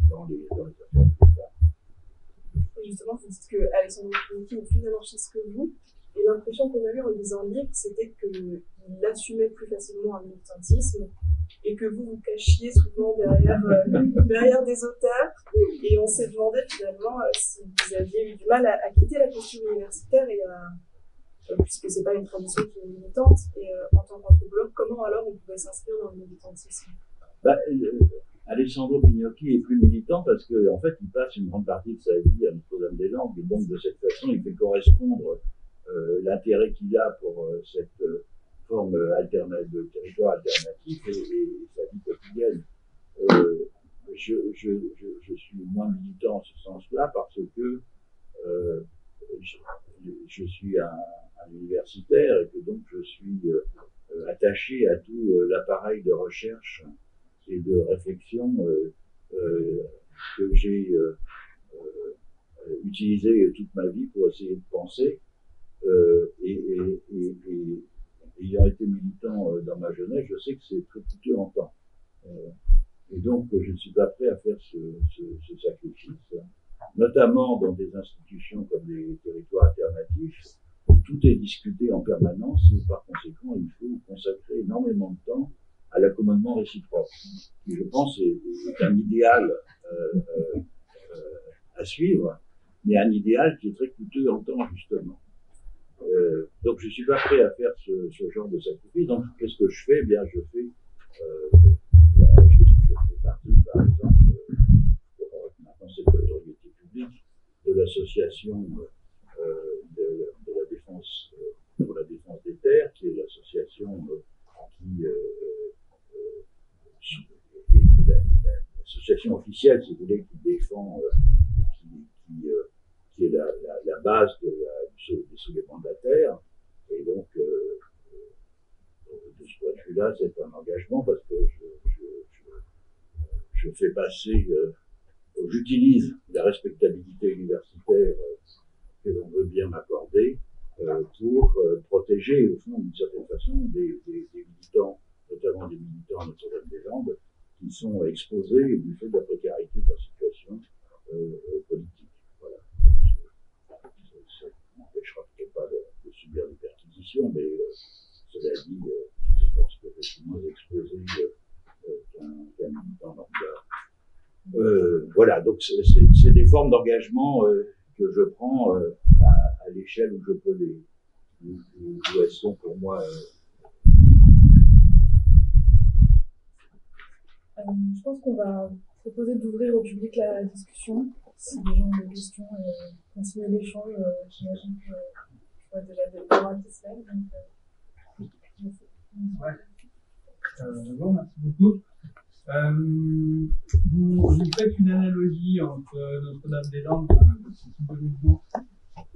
dans les, dans les affaires de l'État. Justement, vous dites que Alexandre est plus anarchiste que vous. Et l'impression qu'on a eue en lisant le livre, c'était qu'il assumait plus facilement un militantisme et que vous vous cachiez souvent derrière, euh, <laughs> derrière des auteurs. Et on s'est demandé finalement euh, si vous aviez eu du mal à, à quitter la posture universitaire et euh, puisque c'est pas une tradition qui est militante. Et en tant qu'anthropologue, comment alors on pouvait s'inscrire dans le militantisme? Bah, Alessandro Pignocchi est plus militant parce que en fait, il passe une grande partie de sa vie à Notre-Dame-des-Landes et donc de cette façon, il fait correspondre euh, l'intérêt qu'il a pour euh, cette euh, forme alternative de territoire alternatif et, sa vie quotidienne. Euh, je, je, je, suis moins militant en ce sens-là parce que je, suis un, un, universitaire et que donc je suis attaché à tout l'appareil de recherche et de réflexion euh, euh, que j'ai euh, utilisé toute ma vie pour essayer de penser. Et, et, et, et, ayant été militant dans ma jeunesse, je sais que c'est très coûteux en temps. et donc, je ne suis pas prêt à faire ce, ce, ce sacrifice, notamment dans des institutions comme les territoires alternatifs, où tout est discuté en permanence et par conséquent, il faut consacrer énormément de temps à l'accommodement réciproque, qui je pense est, est un idéal euh, euh, à suivre, mais un idéal qui est très coûteux en temps justement. Euh, donc je suis pas prêt à faire ce, genre de sacrifice. Donc qu'est-ce que je fais? Eh Bien, je fais, euh, je, fais partie, par exemple, euh, maintenant c'est l'autorité publique de l'association de, la défense pour la défense des terres, qui est l'association officielle, si vous voulez, qui défend, qui, qui, est la, base de la, du, soulèvement de la terre. Et donc, euh, de ce point de vue-là, c'est un engagement parce que je, fais passer, j'utilise la respectabilité universitaire que l'on veut bien m'accorder pour protéger, au fond, d'une certaine façon, des, militants notamment des militants à Notre-Dame-des-Landes, qui sont exposés du fait de la précarité de leur situation euh, euh politique. Voilà. Ça n'empêchera peut-être pas de, de, subir des perquisitions, mais euh, cela dit, euh, je pense que je suis moins exposé euh, qu'un qu militant voilà, donc c'est des formes d'engagement que je prends à, l'échelle où je peux les, où, elles sont pour moi je pense qu'on va proposer d'ouvrir au public la discussion. Si les gens ont des questions, euh, continuer l'échange. Euh, J'imagine que je vois déjà des droits qui se lèvent. Donc, euh, ouais. Euh, bon, merci beaucoup. Euh, vous, vous, faites une analogie entre Notre-Dame-des-Landes,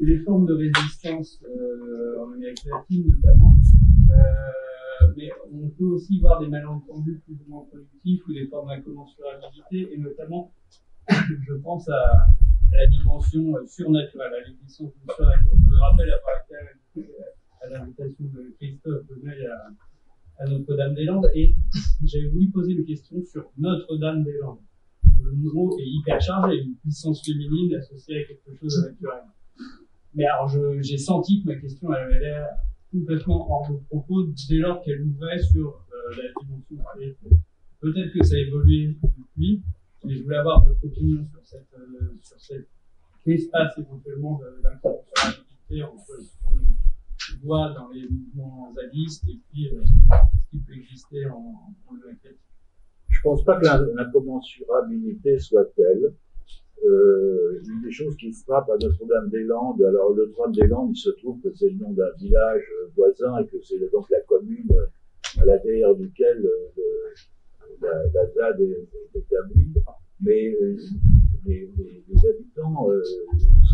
et les formes de résistance euh, en Amérique latine notamment. Euh, mais on peut aussi voir des malentendus plus ou moins productifs ou des formes d'incommensurabilité, et notamment, je pense à, la dimension surnaturelle, à l'existence du surnaturel. Je me rappelle été à l'invitation de Christophe Bonneuil à, Notre-Dame-des-Landes, et j'avais voulu poser une question sur Notre-Dame-des-Landes. Le mot est hyper chargé, une puissance féminine associée à quelque chose de naturel. Mais alors, j'ai senti que ma question avait l'air complètement hors de propos dès lors qu'elle ouvrait sur euh, la dimension. Peut-être que ça a évolué depuis, mais je voulais avoir votre opinion sur, cette, euh, sur cet espace éventuellement d'interactivité entre ce qu'on voit dans les mouvements zadistes et puis euh, ce qui peut exister en, en le Je pense pas que l'incommensurabilité soit telle. Euh, une des choses qui frappe à Notre-Dame-des-Landes, alors Notre-Dame-des-Landes, il se trouve que c'est le nom d'un village voisin et que c'est donc la commune à l'intérieur duquel euh, la, la ZAD est, établie, mais euh, les, les, les, habitants euh,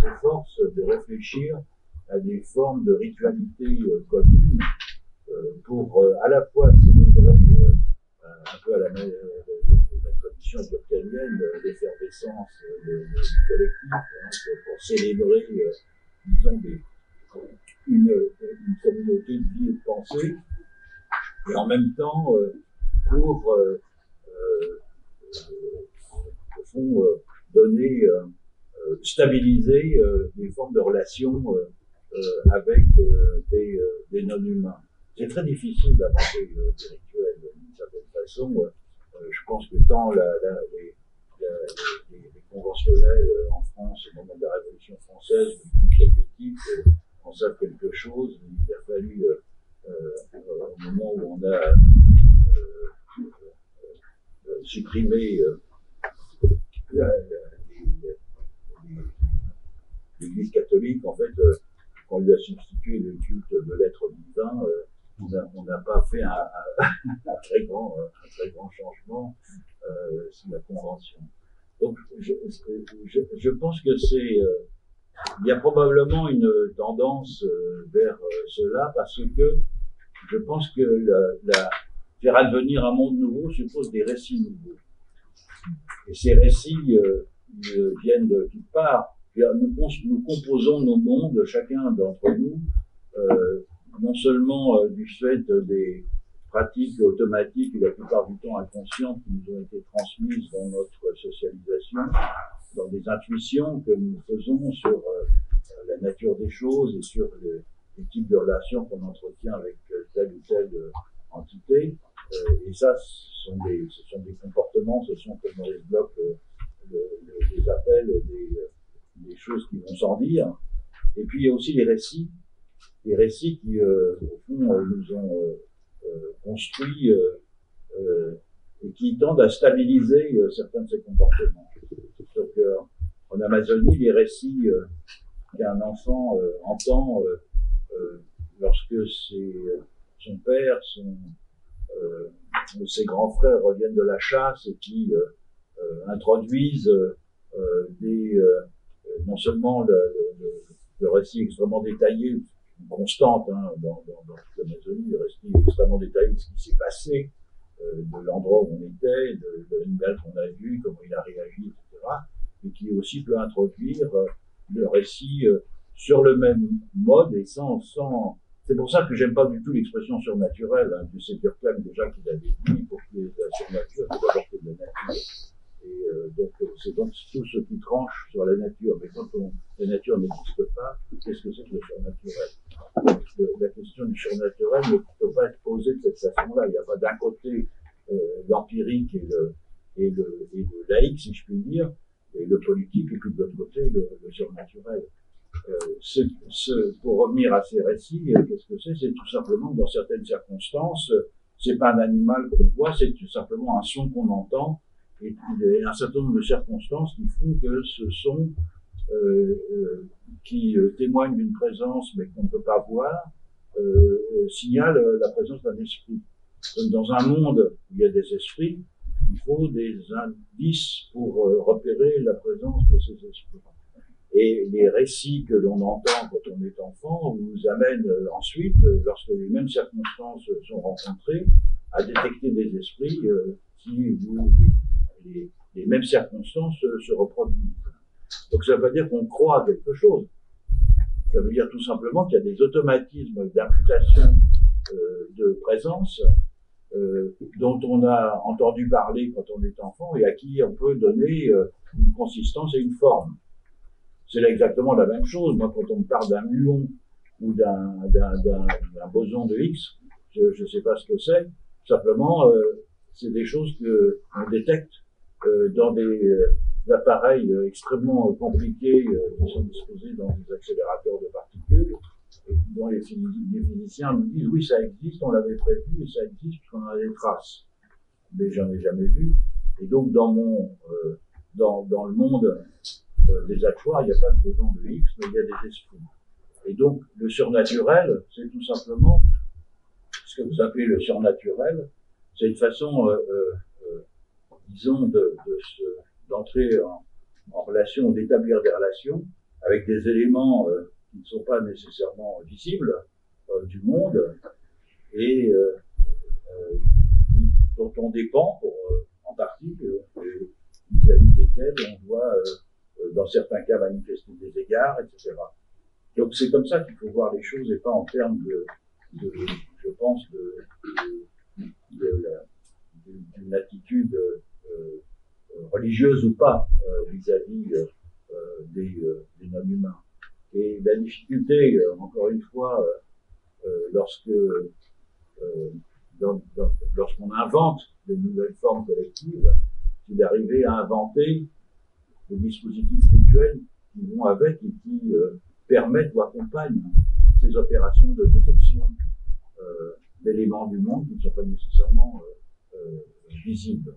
s'efforcent de réfléchir à des formes de ritualité euh, commune pour à la fois célébrer un peu à la, tradition durkheimienne, l'effervescence du collectif, hein, pour célébrer, disons, une, communauté de vie et de pensée, et en même temps pour, euh, au fond, donner, stabiliser des formes de relations avec des, des non-humains. C'est très difficile d'inventer des rituels d'une certaine façon euh, je pense que tant la, la, les, les, les, conventionnels euh, en France au moment de la Révolution française, l'Union soviétique, euh, en savent quelque chose. Il a fallu, au moment où on a supprimer supprimé l'Église catholique, en fait, quand on lui a substitué le culte de l'être divin, on n'a pas fait <laughs> un, très grand, un très grand changement euh, sous la Convention. Donc, je, je, je pense que c'est, euh, il y a probablement une tendance euh, vers euh, cela parce que je pense que la, la, faire advenir un monde nouveau suppose des récits nouveaux. Et ces récits viennent de toutes parts. Nous, nous, composons nos mondes, chacun d'entre nous, non seulement du fait des, pratiques automatiques et la plupart du temps inconscientes qui nous ont été transmises dans notre socialisation, dans des intuitions que nous faisons sur euh, la nature des choses et sur les, types de relations qu'on entretient avec euh, telle ou telle euh, entité. et ça, ce sont, des, ce sont des comportements, ce sont, comme Maurice Bloch les appelle, des, des choses qui vont sans dire. Et puis il y a aussi les récits, les récits qui, au fond, nous ont euh, construit euh, euh, et qui tendent à stabiliser certains de ces comportements. Donc, en Amazonie, les récits qu'un enfant entend lorsque son père, son, ou ses grands frères reviennent de la chasse et qui introduisent des, non seulement le, le, le, récit extrêmement détaillé constante hein, dans, dans l'Amazonie, il reste extrêmement détaillé de ce qui s'est passé, euh, de l'endroit où on était, de, l'animal qu'on a vu, comment il a réagi, etc. Et qui aussi peut introduire euh, le récit euh, sur le même mode et sans, sans... C'est pour ça que j'aime pas du tout l'expression surnaturelle, hein, que c'est Durkheim déjà qu'il avait dit, pour qu'il y ait la surnature, il qu'il de la nature. Et euh, donc, euh, c'est donc tout ce qui tranche sur la nature. Mais quand on, la nature n'existe pas, qu'est-ce que c'est que le surnaturel? La question du surnaturel ne peut pas être posée de cette façon-là. Il n'y a pas d'un côté euh, l'empirique et le, et, le, et le laïque, si je puis dire, et le politique, et puis de l'autre côté le, le surnaturel. Euh, ce, ce, pour revenir à ces récits, euh, qu'est-ce que c'est? C'est tout simplement dans certaines circonstances, c'est pas un animal qu'on voit, c'est tout simplement un son qu'on entend et a un certain nombre de circonstances qui font que ce son euh, euh, qui euh, témoigne d'une présence mais qu'on ne peut pas voir euh, signale la présence d'un esprit. Donc dans un monde où il y a des esprits, il faut des indices pour repérer la présence de ces esprits. Et les récits que l'on entend quand on est enfant vous amènent ensuite, lorsque les mêmes circonstances sont rencontrées, à détecter des esprits qui vous les, mêmes circonstances se reproduisent. Donc ça veut dire qu'on croit à quelque chose. Ça veut dire tout simplement qu'il y a des automatismes d'imputation euh, de présence euh, dont on a entendu parler quand on est enfant et à qui on peut donner euh, une consistance et une forme. C'est exactement la même chose. Moi, quand on me parle d'un muon ou d'un boson de X, je ne sais pas ce que c'est. Simplement, euh, c'est des choses que on détecte euh, dans des, euh, appareils extrêmement compliqués qui sont disposés dans des accélérateurs de particules et dont les, physiciens nous disent oui ça existe, on l'avait prévu et ça existe puisqu'on a des traces. Mais j'en ai jamais vu. Et donc dans mon dans, dans le monde des atchoirs, il n'y a pas de besoin de X, mais il y a des esprits. Et donc le surnaturel, c'est tout simplement ce que vous appelez le surnaturel, c'est une façon euh, disons, d'entrer de, en, en, relation, d'établir des relations avec des éléments euh, qui ne sont pas nécessairement visibles euh, du monde et euh, euh dont on dépend pour, euh, en partie vis-à-vis desquels on doit, dans certains cas, manifester des égards, etc. Donc c'est comme ça qu'il faut voir les choses et pas en termes de, je pense, d'une attitude euh, euh, religieuse ou pas euh, vis-à-vis des, des non-humains. Et la difficulté, encore une fois, lorsque lorsqu'on invente de nouvelles formes collectives, c'est d'arriver à inventer des dispositifs rituels qui vont avec et qui permettent ou accompagnent ces opérations de détection d'éléments du monde qui ne sont pas nécessairement visibles.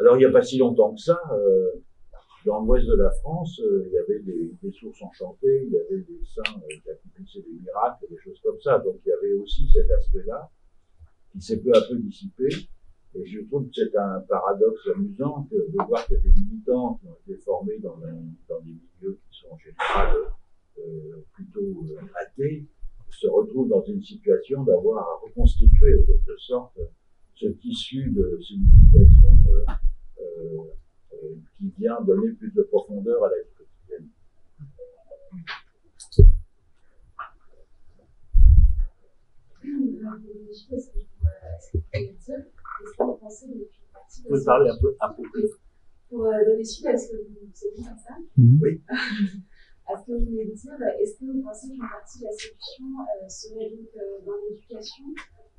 Alors il n'y a pas si longtemps que ça, euh, dans l'ouest de la France, euh, il y avait des, des, sources enchantées, il y avait des saints euh, qui accomplissaient des miracles, des choses comme ça. Donc il y avait aussi cet aspect-là qui s'est peu à peu dissipé. Et je trouve que c'est un paradoxe amusant que, de voir que des militants qui ont été formés dans, des milieux qui sont en général euh, plutôt euh, athées se retrouvent dans une situation d'avoir à reconstituer en quelque sorte ce tissu de signification euh, qui vient donner plus de profondeur à la vie quotidienne. Vous pouvez parler un peu, un peu plus. Pour euh, donner suite à ce que vous avez dit, ça? Oui. <laughs> à ce que vous venez de dire, est-ce que vous pensez qu'une partie de la solution euh, serait donc euh, dans l'éducation,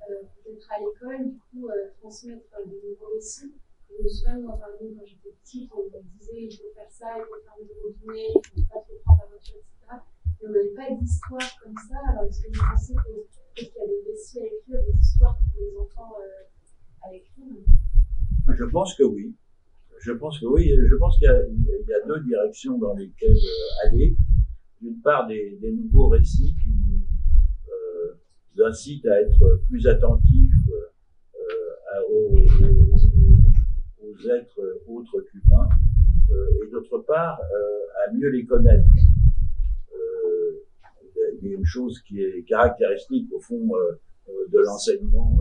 euh, peut-être à l'école, du coup, transmettre de nouveaux récits? Je me souviens, moi, par exemple, quand j'étais petite, on me disait il faut faire ça, il faut faire le robinet, il ne faut pas trop prendre la voiture, etc. Et on n'avait pas d'histoire comme ça. Alors, est-ce que vous pensez qu'il y a des récits à écrire, des histoires pour les enfants Je pense que oui je pense que oui, je pense qu'il y, a deux directions dans lesquelles euh, aller. D'une part, des, nouveaux récits qui nous euh, incitent à être plus attentifs euh, aux, êtres autres qu'humains, et d'autre part, à mieux les connaître. il y a une chose qui est caractéristique au fond de l'enseignement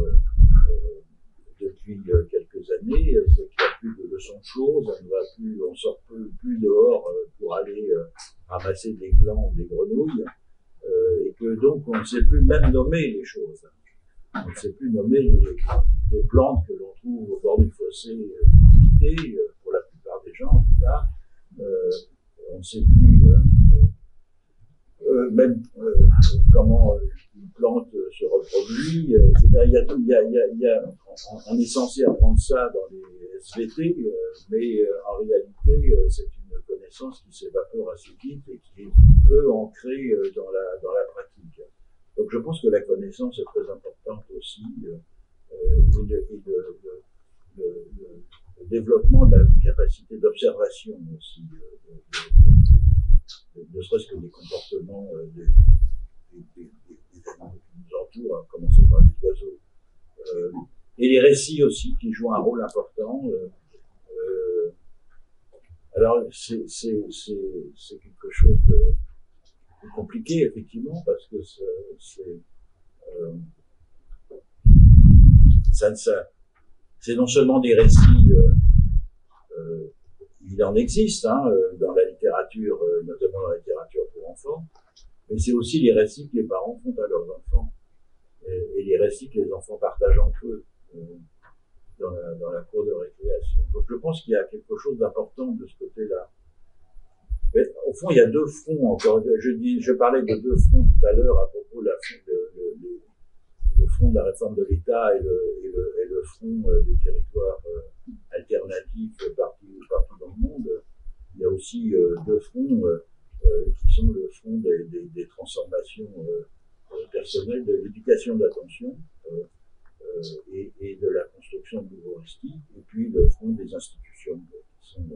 depuis quelques années, c'est qu'il n'y a plus de leçons de choses, on ne sort plus, dehors euh, pour aller euh, ramasser des glands ou des grenouilles, euh, et que donc on ne sait plus même nommer les choses. On ne sait plus nommer les, les plantes que l'on trouve au bord du fossé en été, pour la plupart des gens en tout cas. on ne sait plus même comment une plante se reproduit, etc. Il y a, il y a, il y a, il y a on, est censé apprendre ça dans les SVT, euh, mais euh, en réalité, euh, c'est une connaissance qui s'évapore assez vite et qui est peu ancrée dans la, dans la pratique. Donc je pense que la connaissance est très importante aussi, et, le, développement de la capacité d'observation aussi, ne serait-ce que des comportements des, des, des, des, animaux qui nous entourent, à commencer par les oiseaux. Euh, et les récits aussi qui jouent un rôle important. Euh, euh, alors c'est quelque chose de, compliqué effectivement parce que c'est euh, ça, ça c'est non seulement des récits, euh, euh, il en existe hein, dans la littérature, notamment dans la littérature pour enfants, mais c'est aussi les récits que les parents font à leurs enfants et, les récits que les enfants partagent entre eux. Euh, dans la, cour de récréation. Donc je pense qu'il y a quelque chose d'important de ce côté-là. Au fond, il y a deux fronts encore. Je parlais de deux fronts tout à l'heure à propos de la, front de la réforme de l'État et le, et le, front euh, des territoires euh, alternatifs partout, partout dans le monde. Il y a aussi euh, deux fronts euh, qui sont le front des, transformations personnelles, de l'éducation de l'attention euh, et, de la construction de nouveaux et puis le front des institutions. Euh,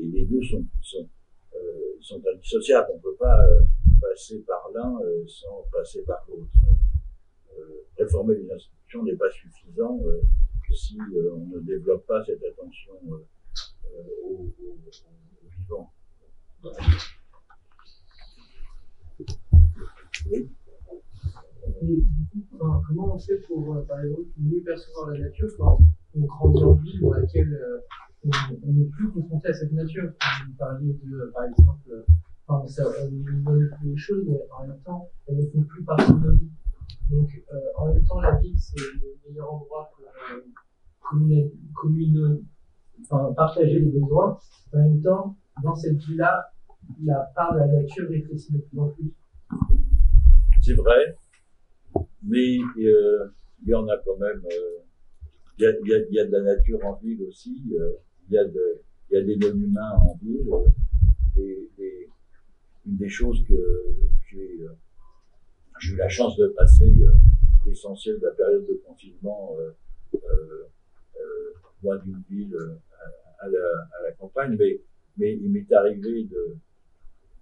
et les deux sont, sont, euh, sont indissociables. On ne peut pas passer par l'un sans passer par l'autre. réformer les institutions n'est pas suffisant si on ne développe pas cette attention aux, vivants. Et du coup, comment on fait pour, euh, par exemple, mieux percevoir la nature quand on grandit en ville dans laquelle euh, on n'est plus confronté à cette nature? Vous parliez de, euh, par exemple, enfin, ça, on manipule les choses, mais en même temps, elles ne font plus partie de nos vies. Donc, euh, en même temps, la ville, c'est le meilleur endroit pour euh, commune, commune, enfin, partager les besoins. En même temps, dans cette vie-là, la part de la nature rétrécit de plus en plus. C'est vrai, mais euh, il y en a quand même. Euh, il, y a, y a, de la nature en ville aussi. Euh, il, y a y a des non-humains en ville. Et, et, une des choses que j'ai j'ai eu la chance de passer l'essentiel de la période de confinement loin d'une ville à, la, campagne, mais, il m'est arrivé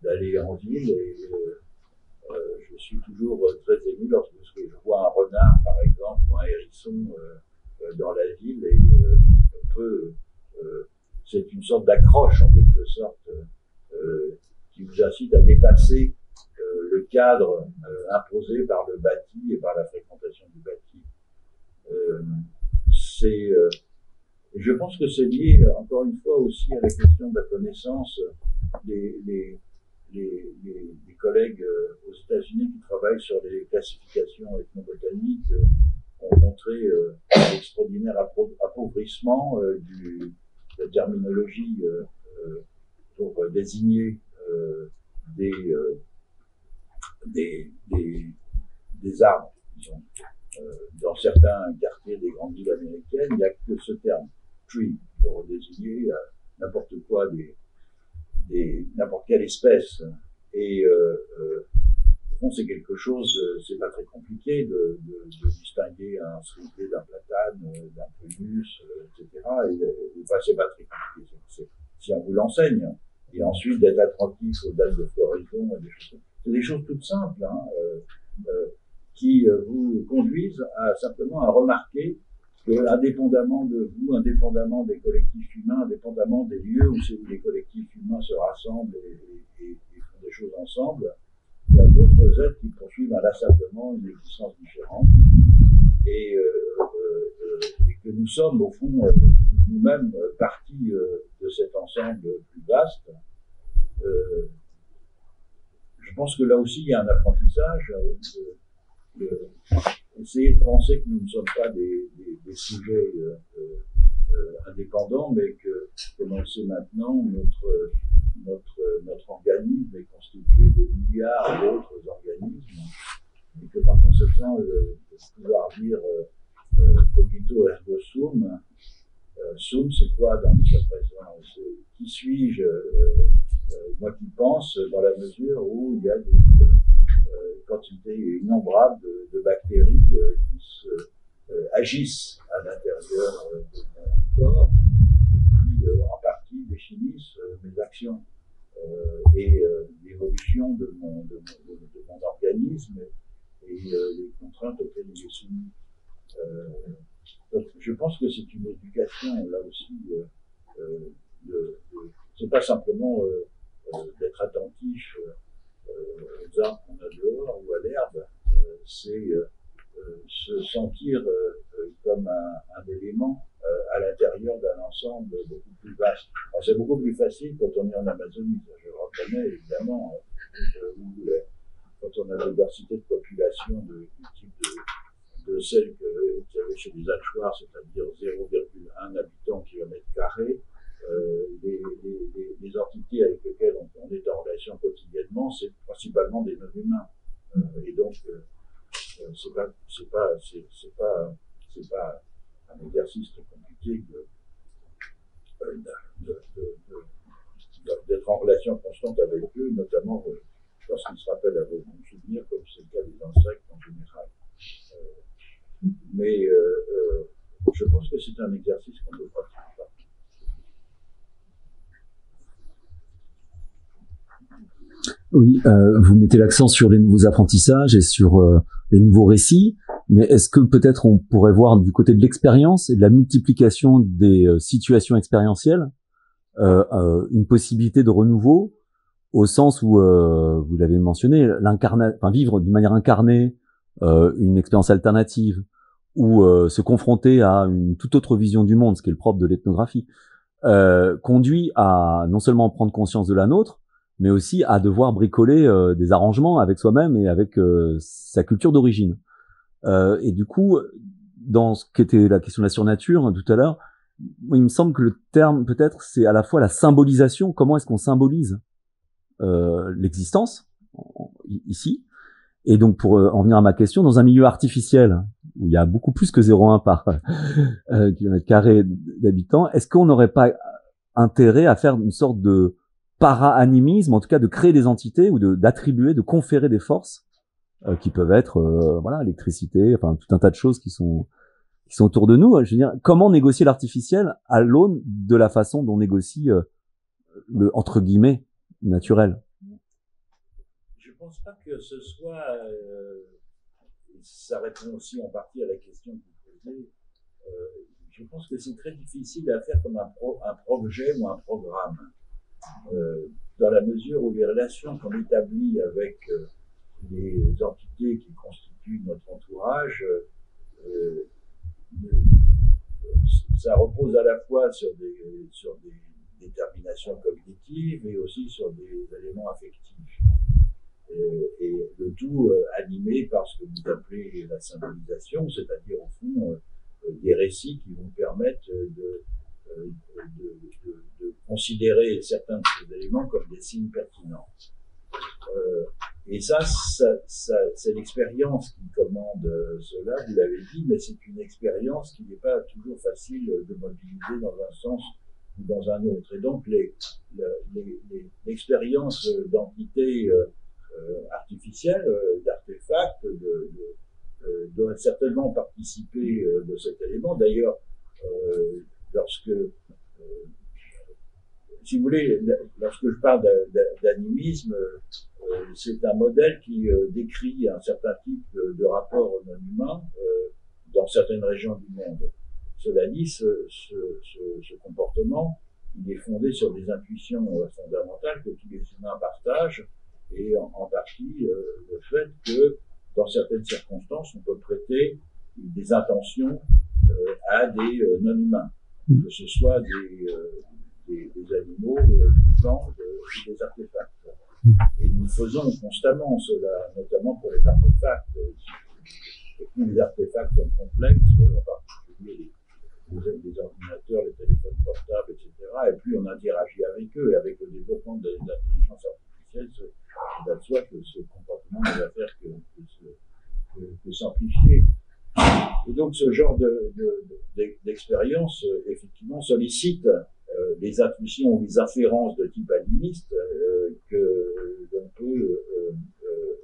d'aller en ville et euh, je suis toujours très ému lorsque je vois un renard, par exemple, ou un hérisson dans la ville et on peut c'est une sorte d'accroche en quelque sorte euh, qui vous incite à dépasser euh, le cadre euh, imposé par le bâti et par la fréquentation du bâti. c'est, je pense que c'est lié encore une fois aussi à la question de la connaissance. Les, les, les collègues aux États-Unis qui travaillent sur les classifications ethnobotaniques ont montré l'extraordinaire appauvrissement du, la terminologie euh, euh, pour euh, désigner des, des, des, des, arbres, dans certains quartiers des grandes villes américaines, il n'y a que ce terme, tree, pour désigner n'importe quoi, des, n'importe quelle espèce. Et euh, Bon, c'est quelque chose, c'est pas très compliqué de, distinguer un cerisier d'un platane, d'un prunus, etc. Et, et bah, c'est pas très compliqué. si on vous l'enseigne. Et ensuite, d'être attentif aux dates de floraison et des choses. C'est des choses toutes simples, hein, euh, euh, qui euh, vous conduisent à simplement à remarquer que, indépendamment de vous, indépendamment des collectifs humains, indépendamment des lieux où les collectifs humains se rassemblent et, font des choses ensemble, il y a d'autres êtres qui poursuivent inlassablement une existence différente et, euh, euh, que nous sommes au fond euh, nous-mêmes partie de cet ensemble plus vaste. je pense que là aussi il y a un apprentissage. Essayer de penser que nous ne sommes pas des, des, des sujets indépendants, mais que, comme on le sait maintenant, notre organisme est constitué de milliards d'autres organismes. Et que par conséquent, pouvoir dire euh, euh, cogito ergo sum, euh, sum c'est quoi dans le cas présent? Qui suis-je euh, euh, Moi qui pense dans la mesure où il y a des euh, quantités innombrables de, de bactéries qui se, agissent à l'intérieur de mon corps et qui en partie définissent mes actions. Euh, et euh, l'évolution de mon, organisme et euh, les contraintes auxquelles il est soumis. donc je pense que c'est une éducation là aussi. De, de, c'est pas simplement d'être attentif aux arbres qu'on a dehors ou à l'herbe, c'est se sentir comme un, élément à l'intérieur d'un ensemble beaucoup plus vaste. c'est beaucoup plus facile quand on est en Amazonie, je reconnais évidemment, euh, euh, quand on a la diversité de population de, du type de, celle qu'il y avait chez les Alchoirs, c'est-à-dire 0,1 habitant kilomètre carré, euh, les, les, entités avec lesquelles on, est en relation quotidiennement, c'est principalement des non-humains. Euh, et donc, euh, c'est pas, c'est pas, c'est pas, c'est pas un exercice très compliqué d'être en relation constante avec eux, notamment euh, lorsqu'ils se rappellent à vos bons souvenirs, comme c'est le cas des insectes en général. Euh, mais euh, je pense que c'est un exercice qu'on doit pratiquer. Oui, euh, vous mettez l'accent sur les nouveaux apprentissages et sur euh, les nouveaux récits, mais est-ce que peut-être on pourrait voir du côté de l'expérience et de la multiplication des euh, situations expérientielles une possibilité de renouveau au sens où vous l'avez mentionné, enfin vivre d'une manière incarnée une expérience alternative ou se confronter à une toute autre vision du monde, ce qui est le propre de l'ethnographie, conduit à non seulement prendre conscience de la nôtre, mais aussi à devoir bricoler euh, des arrangements avec soi-même et avec euh, sa culture d'origine. Euh, et du coup, dans ce qu'était la question de la surnature hein, tout à l'heure, il me semble que le terme peut-être c'est à la fois la symbolisation, comment est-ce qu'on symbolise l'existence ici, et donc pour en venir à ma question, dans un milieu artificiel où il y a beaucoup plus que 0,1 par <laughs> kilomètre carré d'habitants, est-ce qu'on n'aurait pas intérêt à faire une sorte de para-animisme, en tout cas de créer des entités ou d'attribuer, de, conférer des forces euh, qui peuvent être, euh, voilà, l'électricité, enfin tout un tas de choses qui sont qui sont autour de nous. Je veux dire, comment négocier l'artificiel à l'aune de la façon dont on négocie le entre guillemets naturel? Je pense pas que ce soit. Euh, ça répond aussi en partie à la question que vous posez. Euh, je pense que c'est très difficile à faire comme un, un projet ou un programme. Euh, dans la mesure où les relations qu'on établit avec euh, les entités qui constituent notre entourage, euh, ça repose à la fois sur des, sur des détermination cognitive et aussi sur des éléments affectifs. Euh, et le tout animé par ce que vous appelez la symbolisation, c'est-à-dire au fond des récits qui vont permettre de, considérer certains de ces éléments comme des signes pertinents. Euh, et ça, c'est l'expérience qui commande cela, vous l'avez dit, mais c'est une expérience qui n'est pas toujours facile de mobiliser dans un sens dans un autre. Et donc, l'expérience les, les, d'entités euh, euh, artificielles, euh, d'artefacts, euh, doit certainement participer de cet élément. D'ailleurs, lorsque, si vous voulez, lorsque je parle d'animisme, c'est un modèle qui décrit un certain type de, rapport non humain dans certaines régions du monde. Cela dit, ce, comportement, il est fondé sur des intuitions euh, fondamentales que tous les humains partagent, et en, en partie euh, le fait que, dans certaines circonstances, on peut prêter des intentions euh, à des non-humains, que ce soit des, des, des, animaux, des plantes ou des artefacts. Et nous faisons constamment cela, notamment pour les artefacts. Et plus les artefacts sont complexes, en particulier les, les ordinateurs, les téléphones portables, etc. Et puis on interagit avec eux, et avec le développement de, l'intelligence artificielle, il va de soi que ce comportement ne va faire que, que, que, que s'amplifier. Et donc ce genre d'expérience, de, de, effectivement, sollicite euh, les intuitions ou les inférences de type animiste euh, que l'on peut euh, euh,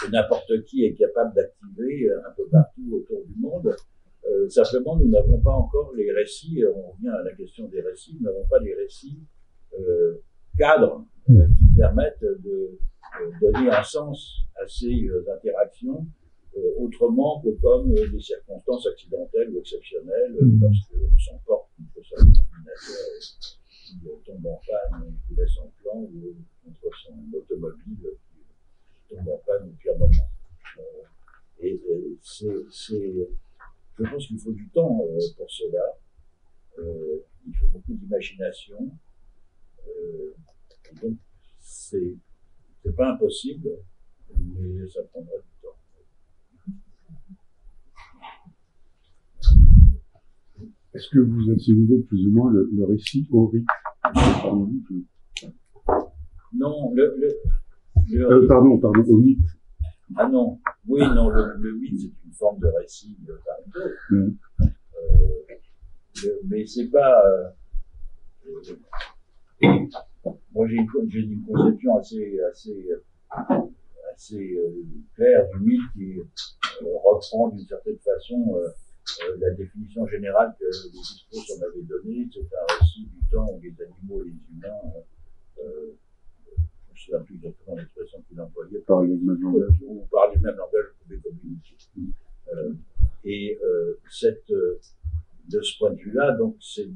que n'importe qui est capable d'activer un peu partout autour du monde euh, simplement, nous n'avons pas encore les récits, on revient à la question des récits, nous n'avons pas les récits euh, cadres euh, qui permettent de donner un sens à ces interactions autrement que comme des circonstances accidentelles ou exceptionnelles, mmh. lorsqu'on s'emporte son ordinateur qui tombe en panne et laisse en plan, ou contre son automobile qui tombe en panne au pire moment. et, et c'est je pense qu'il faut du temps euh, pour cela. Euh, il faut beaucoup d'imagination. Euh, donc, c'est, c'est pas impossible, mais ça prendra du temps. Est-ce que vous assimilez plus ou moins le, le récit au rite Non, le, le, le euh, pardon, pardon, au mythe. Ah non, oui, non, le, mythe, c'est une forme de récit de mm. euh, mais c'est pas. Euh, moi, j'ai une, une, conception assez, assez, assez claire du mythe qui reprend d'une certaine façon euh, la définition générale que les discours en avaient donnée. C'est un récit du temps où les animaux et les humains je ne sais plus exactement l'expression qu'il employait, par le même langage, ou par le même langage pouvaient communiquer. Euh, et euh, cette, euh, de ce point de vue-là, donc c'est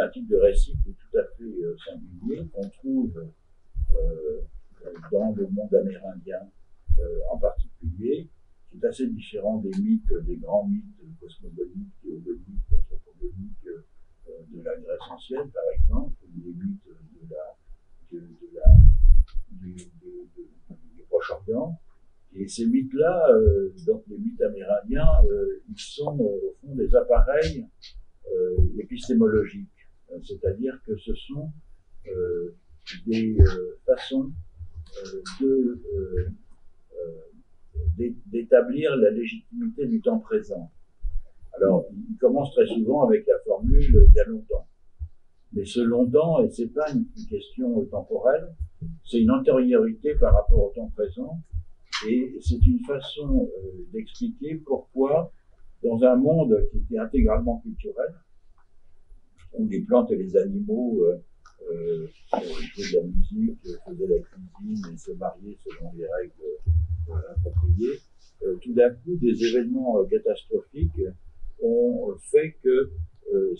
un type de récit qui est tout à fait euh, singulier, qu'on trouve euh, dans le monde amérindien en particulier, est assez différent des mythes, des grands mythes cosmogoniques, théogoniques, anthropogoniques de la Grèce ancienne, par exemple, ou des mythes de la de, du, Proche-Orient. Et ces mythes-là, euh, donc les mythes amérindiens, euh, ils sont euh, au fond des appareils euh, épistémologiques. C'est-à-dire que ce sont euh, des façons de d'établir la légitimité du temps présent. Alors, il commence très souvent avec la formule il y a longtemps. Mais ce longtemps, et c'est pas une question temporelle, c'est une antériorité par rapport au temps présent et c'est une façon euh, d'expliquer pourquoi, dans un monde qui était intégralement culturel, où les plantes et les animaux euh, euh, de la musique, faisaient la cuisine et se mariaient selon les règles euh, tout d'un coup, des événements euh, catastrophiques ont fait que euh,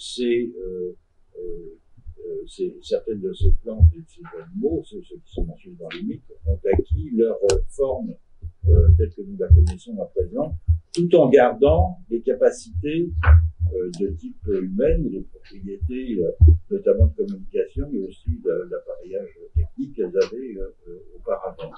certaines de ces plantes et de ces animaux, ceux, ceux qui sont mentionnés dans les mythes, ont acquis leur forme telle que nous la connaissons à présent, tout en gardant les capacités de type humaine, les propriétés notamment de communication, mais aussi de l'appareillage technique qu'elles avaient auparavant.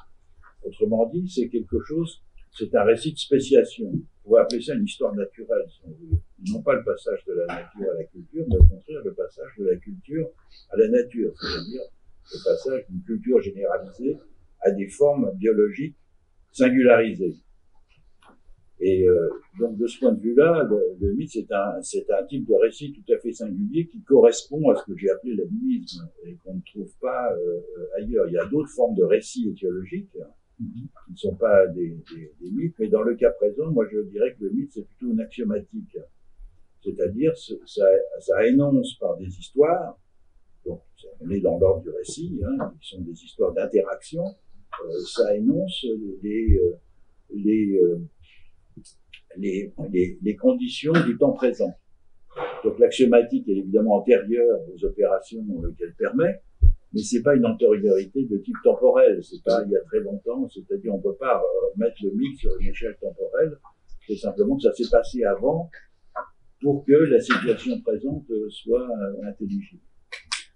Autrement dit, c'est quelque chose, c'est un récit de spéciation. On pourrait appeler ça une histoire naturelle, si on veut. Non pas le passage de la nature à la culture, mais au contraire le passage de la culture à la nature, c'est-à-dire le passage d'une culture généralisée à des formes biologiques singularisées. Et euh, donc de ce point de vue-là, le, mythe c'est un c'est un type de récit tout à fait singulier qui correspond à ce que j'ai appelé l'animisme et qu'on ne trouve pas euh, ailleurs. Il y a d'autres formes de récits étiologiques qui ne sont pas des, mythes, mais dans le cas présent, moi je dirais que le mythe c'est plutôt une axiomatique, c'est-à-dire ce- ça, ça énonce par des histoires, donc on est dans l'ordre du récit, hein, qui sont des histoires d'interaction, euh, ça énonce les euh, les, euh, les, les, les conditions du temps présent. Donc l'axiomatique est évidemment antérieure aux opérations qu'elle permet, mais c'est pas une antériorité de type temporel. C'est pas il y a très longtemps. C'est-à-dire on peut pas euh, mettre le mythe sur une échelle temporelle. C'est simplement que ça s'est passé avant pour que la situation présente soit euh, intelligible.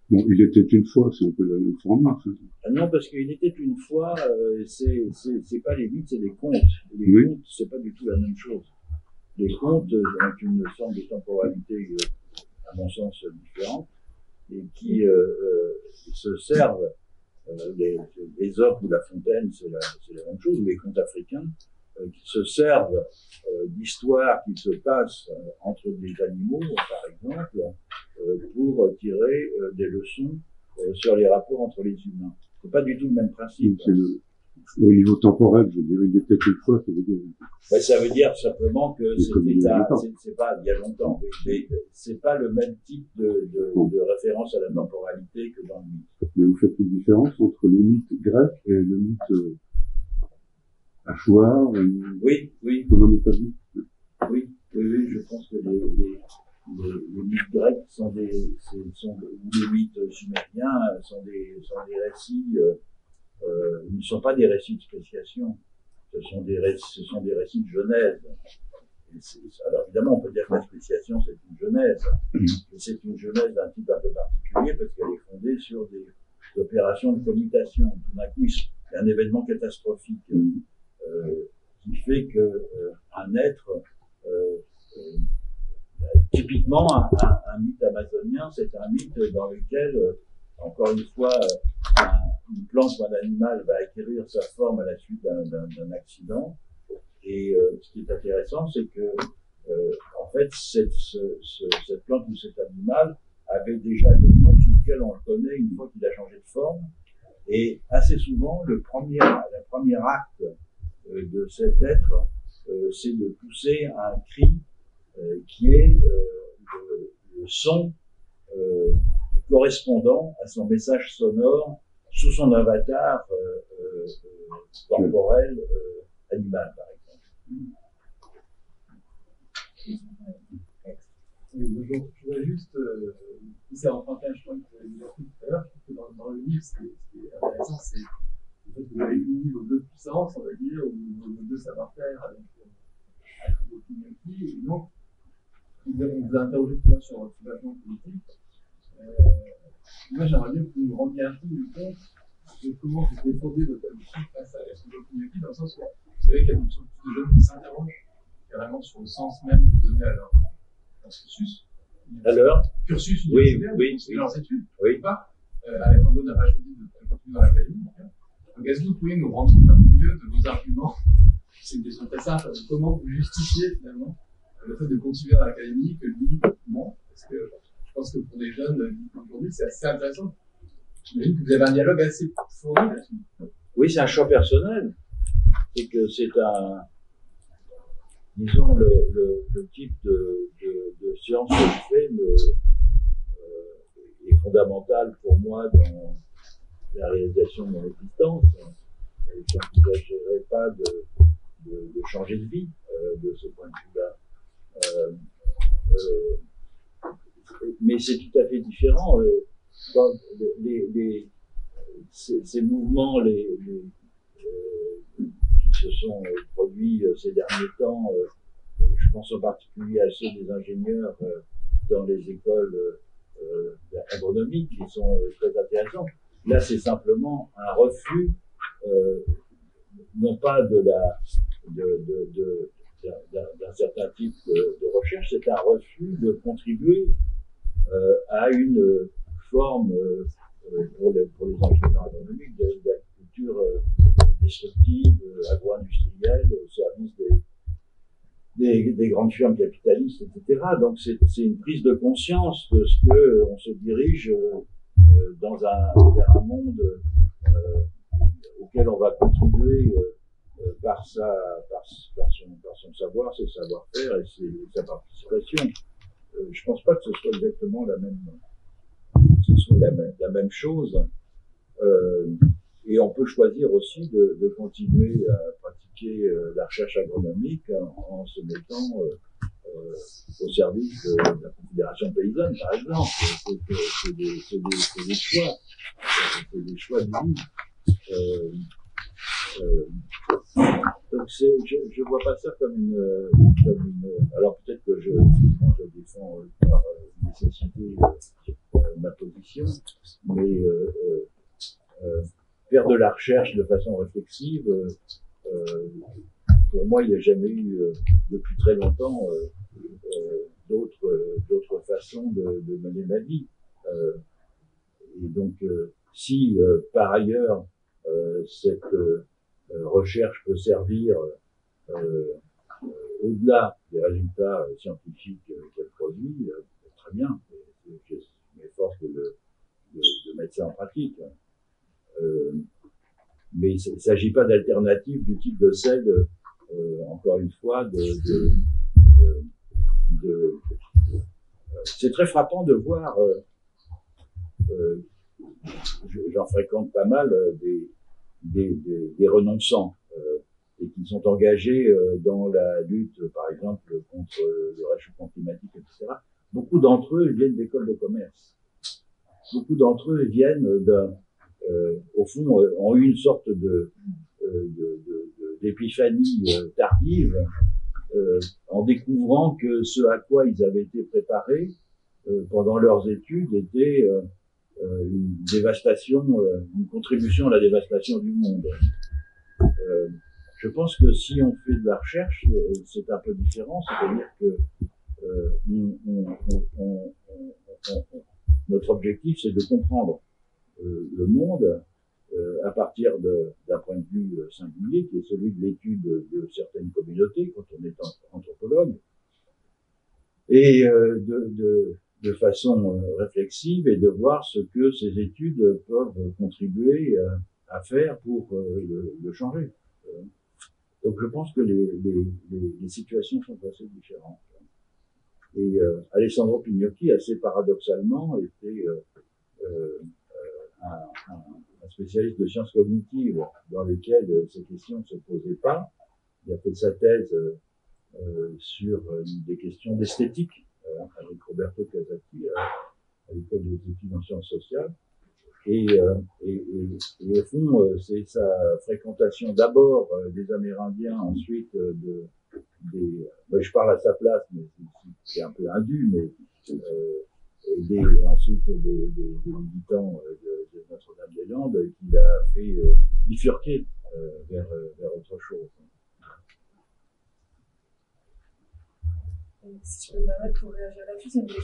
Bon, il était une fois, c'est un peu la même format. ça. Ah non, parce qu'il était une fois, euh, c'est pas les mythes, c'est des contes. Les Oui. contes, c'est pas du tout la même chose. Les contes ont une forme de temporalité, euh, à mon sens, différente, et qui euh, euh, se servent. euh, les, les œuvres de La Fontaine, c'est la, la même chose, ou les contes africains, qui se servent d'histoires qui se passent entre des animaux, par exemple, pour tirer des leçons sur les rapports entre les humains. C'est pas du tout le même principe. Au niveau temporel, je dirais, il était une fois, ça veut dire. Ben, ça veut dire simplement que c'était a à- c'est pas il y a longtemps, oui, mais c'est pas le même type de, de, Bon. de référence à la temporalité que dans le mythe. Mais vous faites une différence entre le mythe grec et le mythe euh, hachoir, et Oui, oui, comment on oui, oui, oui, je pense que les, les, les, les mythes grecs sont des, sont, ou les mythes sumériens euh, sont des, sont des récits, euh, euh, ne sont pas des récits de spéciation. Ce sont des récits, ce sont des récits de genèse. Alors évidemment, on peut dire que la spéciation c'est une genèse, mais c'est une genèse d'un type un peu particulier parce qu'elle est fondée sur des, opérations de commutation. Tout d'un coup, il y a un événement catastrophique euh, qui fait que euh, un être euh, typiquement, un, un- un mythe amazonien, c'est un mythe dans lequel, encore une fois, une plante ou un animal va acquérir sa forme à la suite d'un- accident. Et euh, ce qui est intéressant, c'est que, euh, en fait, cette, ce- ce- cette plante ou cet animal avait déjà le nom sous lequel on le connaît une fois qu'il a changé de forme. Et assez souvent, le premier, acte euh, de cet être, c'est de pousser un cri qui est le, son correspondant à son message sonore sous son avatar euh, euh, corporel euh, animal, par exemple. Bonjour. Je voudrais juste, euh, c'est emprunter un chemin que vous avez pris tout à l'heure. Je trouve que dans, le livre, ce qui est, intéressant, c'est en fait, vous avez uni vos deux puissances, on va dire, ou vos deux savoir-faire avec, avec vos. Et donc, vous avez- vous interrogé tout à l'heure sur votre engagement politique. Moi, j'aimerais bien que vous nous rendiez un peu compte de comment vous défendez votre ambition face à la communauté, dans le sens où vous savez qu'il y a de plus en plus de jeunes qui s'interrogent carrément sur le sens même de donner à leur leur cursus. Alors, Cursus Oui, universitaire, oui, oui. leurs études, Oui. ou pas. Euh, Alejandro n'a pas choisi de continuer dans l'académie. cas. Donc, est-ce que vous pouvez nous rendre compte un peu mieux de vos arguments <laughs> C'est une question très simple. Comment vous justifiez finalement le fait de continuer dans l'académie que lui, non? Parce que pense que pour des jeunes euh, aujourd'hui, c'est assez intéressant. J'imagine que vous avez un dialogue assez fourni oui, c'est un choix personnel. c'est que c'est un, disons, le, type de, science que je fais euh, est fondamental pour moi dans la réalisation de mon existence. Je n'envisagerais pas de, changer de vie euh, de ce point de vue-là. Mais c'est tout à fait différent. Euh, ces, mouvements les qui se sont produits ces derniers temps, je pense en particulier à ceux des ingénieurs dans les écoles agronomiques qui sont très intéressants. Là, c'est simplement un refus, euh, non pas de d'un certain type de, recherche, c'est un refus de contribuer euh, à une forme euh, pour, les, pour les ingénieurs agronomiques d'agriculture euh, destructive, euh, agro-industrielle, au service des, des, des, grandes firmes capitalistes, etc. Donc c'est une prise de conscience de ce que on se dirige euh, dans un, vers un monde euh, auquel on va contribuer euh, par, sa, par, son, par son savoir, ses savoir-faire et, ses, sa participation. Je pense pas que ce soit exactement la même, ce soit la même, chose. Euh, et on peut choisir aussi de, continuer à pratiquer la recherche agronomique en, se mettant euh, euh, au service de, la Confédération paysanne, par exemple. C'est des, des, des, choix, c'est des choix de vie. Euh, euh, donc je, je vois pas ça comme une, comme une alors peut-être que je, je défends par nécessité ma position, mais faire de la recherche de façon réflexive, pour moi, il n'y a jamais eu depuis très longtemps euh, d'autres euh, d'autres façons de, de, mener ma vie. Euh, et donc, si par ailleurs cette recherche peut servir au-delà des résultats scientifiques qu'elle produit, très bien. Je m'efforce de, de, de, mettre ça en pratique. Euh, mais il ne s'agit pas d'alternative du type de celle, euh, encore une fois, de, de, c'est très frappant de voir, euh, euh, j'en fréquente pas mal, euh, des, des, des, des renonçants et qui sont engagés dans la lutte, par exemple, contre le réchauffement climatique, etc. Beaucoup d'entre eux viennent d'écoles de commerce. Beaucoup d'entre eux viennent d'un, au fond, ont eu une sorte de, d'épiphanie tardive euh, en découvrant que ce à quoi ils avaient été préparés euh, pendant leurs études était euh, une dévastation, une contribution à la dévastation du monde. je pense que si on fait de la recherche, c'est un peu différent, c'est-à-dire que on, notre objectif, c'est de comprendre le monde euh, à partir d'un point de vue euh, singulier, qui est celui de l'étude de, certaines communautés, quand on est anthropologue, et euh, de, de, de, façon réflexive et de voir ce que ces études peuvent contribuer à faire pour le, le, changer. Donc je pense que les, situations sont assez différentes. Et Alessandro Pignocchi, assez paradoxalement, était euh, un, un, spécialiste de sciences cognitives dans lesquelles euh, ces questions ne se posaient pas. Il a fait sa thèse euh, euh sur euh, des questions d'esthétique avec Roberto Casati à, l'école des études en sciences sociales. Et, et, et, et, au fond, c'est sa fréquentation d'abord des Amérindiens, ensuite de, des. Je parle à sa place, mais c'est un peu indu, mais des, ensuite des, des, militants euh, de, de Notre-Dame-des-Landes qui a fait euh, bifurquer euh, euh, vers autre chose. Si je peux me permettre pour réagir là-dessus, c'est une posais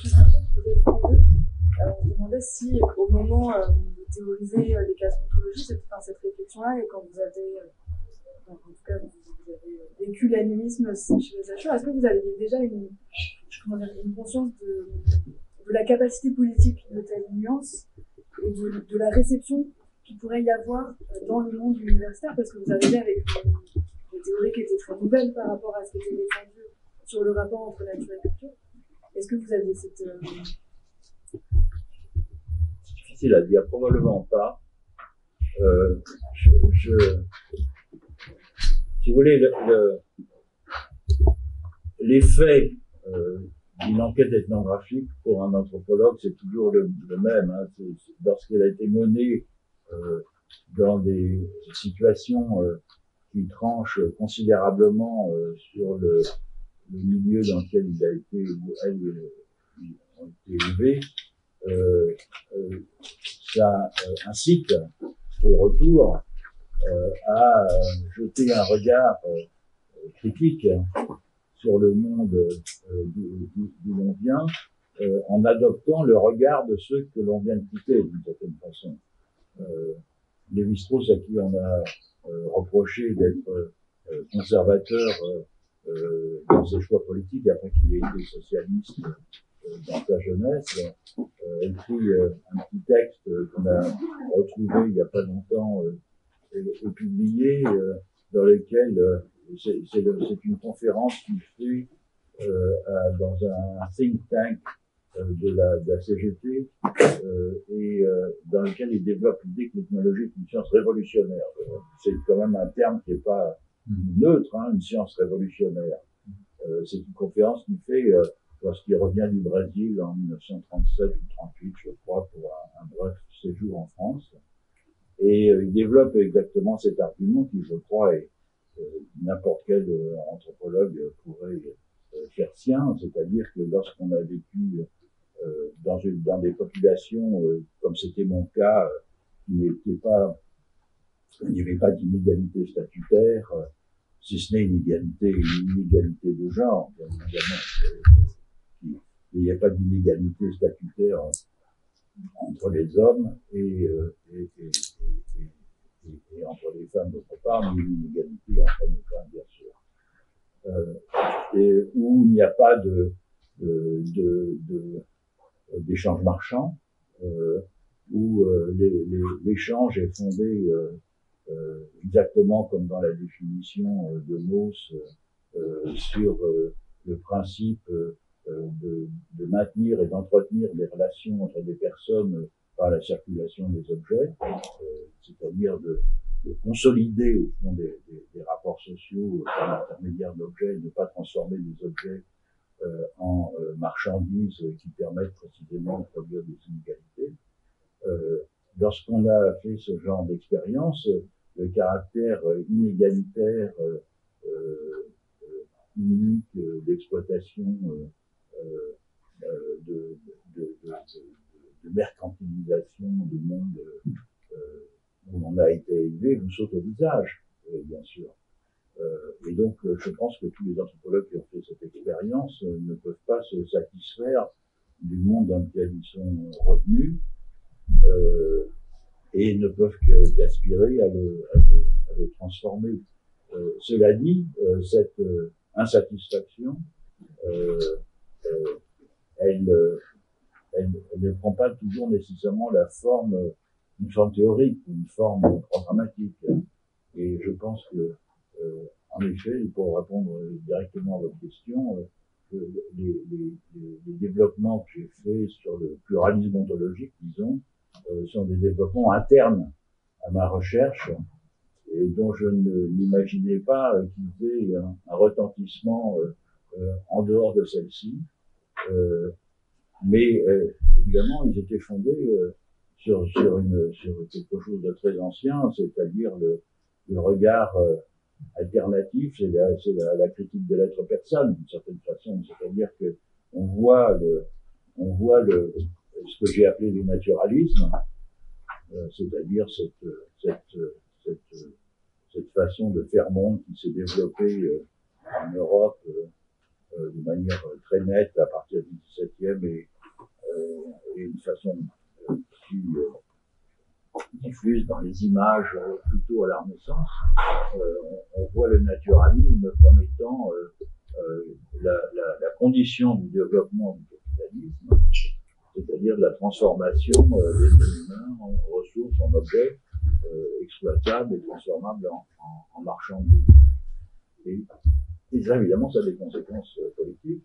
tous les deux. Euh, on se demandait si, au moment euh, de théoriser euh, les cas ontologies, cette, enfin, cette réflexion-là, et quand vous avez, en tout cas, avez vécu l'animisme chez les achats, est-ce que vous aviez déjà une, conscience de, la capacité politique de telle nuance et de, la réception qu'il pourrait y avoir dans le monde universitaire, parce que vous arrivez avec théories qui étaient très nouvelles par rapport à ce qui était défendu sur le rapport entre nature et culture. Est-ce que vous aviez cette... C'est difficile à dire, probablement pas. Euh, je, si vous voulez, l'effet le, euh, d'une enquête ethnographique pour un anthropologue, c'est toujours le, même. Hein, Lorsqu'elle a été menée euh, dans des situations euh, qui tranchent considérablement euh, sur le, le, milieu dans lequel il a été ou elles ont été élevés, euh, ça incite au retour à jeter un regard critique sur le monde d'où l'on vient, en adoptant le regard de ceux que l'on vient de quitter d'une certaine façon. Euh, Lévi-Strauss, à qui on a euh, reproché d'être euh, conservateur euh, dans ses choix politiques après qu'il ait été socialiste dans sa jeunesse, écrit un petit texte qu'on a retrouvé il n'y a pas longtemps et, et publié, dans lequel c'est une conférence qu'il fait dans un think tank euh, de la, de la CGT euh, et euh, dans lequel il développe l'idée que l'ethnologie est une science révolutionnaire. C'est quand même un terme qui n'est pas neutre, hein, une science révolutionnaire. C'est une conférence qu'il fait lorsqu'il revient du Brésil en 1937 ou 38, je crois, pour un, bref séjour en France. Et il développe exactement cet argument qui, je crois, est n'importe quel anthropologue pourrait faire sien, c'est-à-dire que lorsqu'on a vécu euh, dans, une, dans des populations, euh, comme c'était mon cas, euh, qui n'étaient pas, il n'y avait pas d'inégalité statutaire, si ce n'est une inégalité, une inégalité de genre, bien évidemment. Il n'y a pas d'inégalité statutaire entre les hommes et, et, et, et, entre les femmes d'autre part, mais une inégalité entre les femmes, bien sûr. Euh, et où il n'y a pas de, de, de, de euh, marchands, euh, où euh, l'échange est fondé exactement comme dans la définition de Mauss sur le principe de, de, maintenir et d'entretenir des relations entre des personnes par la circulation des objets, c'est-à-dire de, de, consolider au fond des, des, des rapports sociaux par l'intermédiaire d'objets, ne pas transformer des objets euh, en euh, marchandises qui permettent précisément de produire des inégalités. Euh, lorsqu'on a fait ce genre d'expérience, le caractère inégalitaire, unique d'exploitation de, de, de, mercantilisation du monde où on a été élevé vous saute au visage, bien sûr. Euh, et donc, euh, je pense que tous les anthropologues qui ont fait cette expérience euh, ne peuvent pas se satisfaire du monde dans lequel ils sont revenus et ne peuvent qu'aspirer à, à, à le transformer. cela dit, cette insatisfaction, elle, elle, elle, ne prend pas toujours nécessairement la forme, une forme théorique, une forme programmatique. Et je pense que euh, en effet, pour répondre directement à votre question, euh, les, les, les, développements que j'ai faits sur le pluralisme ontologique, disons, euh, sont des développements internes à ma recherche et dont je n'imaginais pas qu'ils aient un, un retentissement en dehors de celle-ci. mais évidemment, ils étaient fondés sur, sur, une, sur quelque chose de très ancien, c'est-à-dire le, le regard alternatif, c'est la, la, la, critique de l'être personne, d'une certaine façon. C'est-à-dire que on voit le, on voit le, ce que j'ai appelé le naturalisme, euh, c'est-à-dire cette, cette, cette, cette, façon de faire monde qui s'est développée euh, en Europe euh, de manière très nette à partir du XVIIe et, et une façon qui diffuse dans les images euh, plutôt à la Renaissance, euh, on, voit le naturalisme comme étant euh, la, la, la, condition du développement du capitalisme, c'est-à-dire de la transformation des humains en ressources, en objets exploitables et transformables en, marchandises. Et, et ça, évidemment, ça a des conséquences euh, politiques,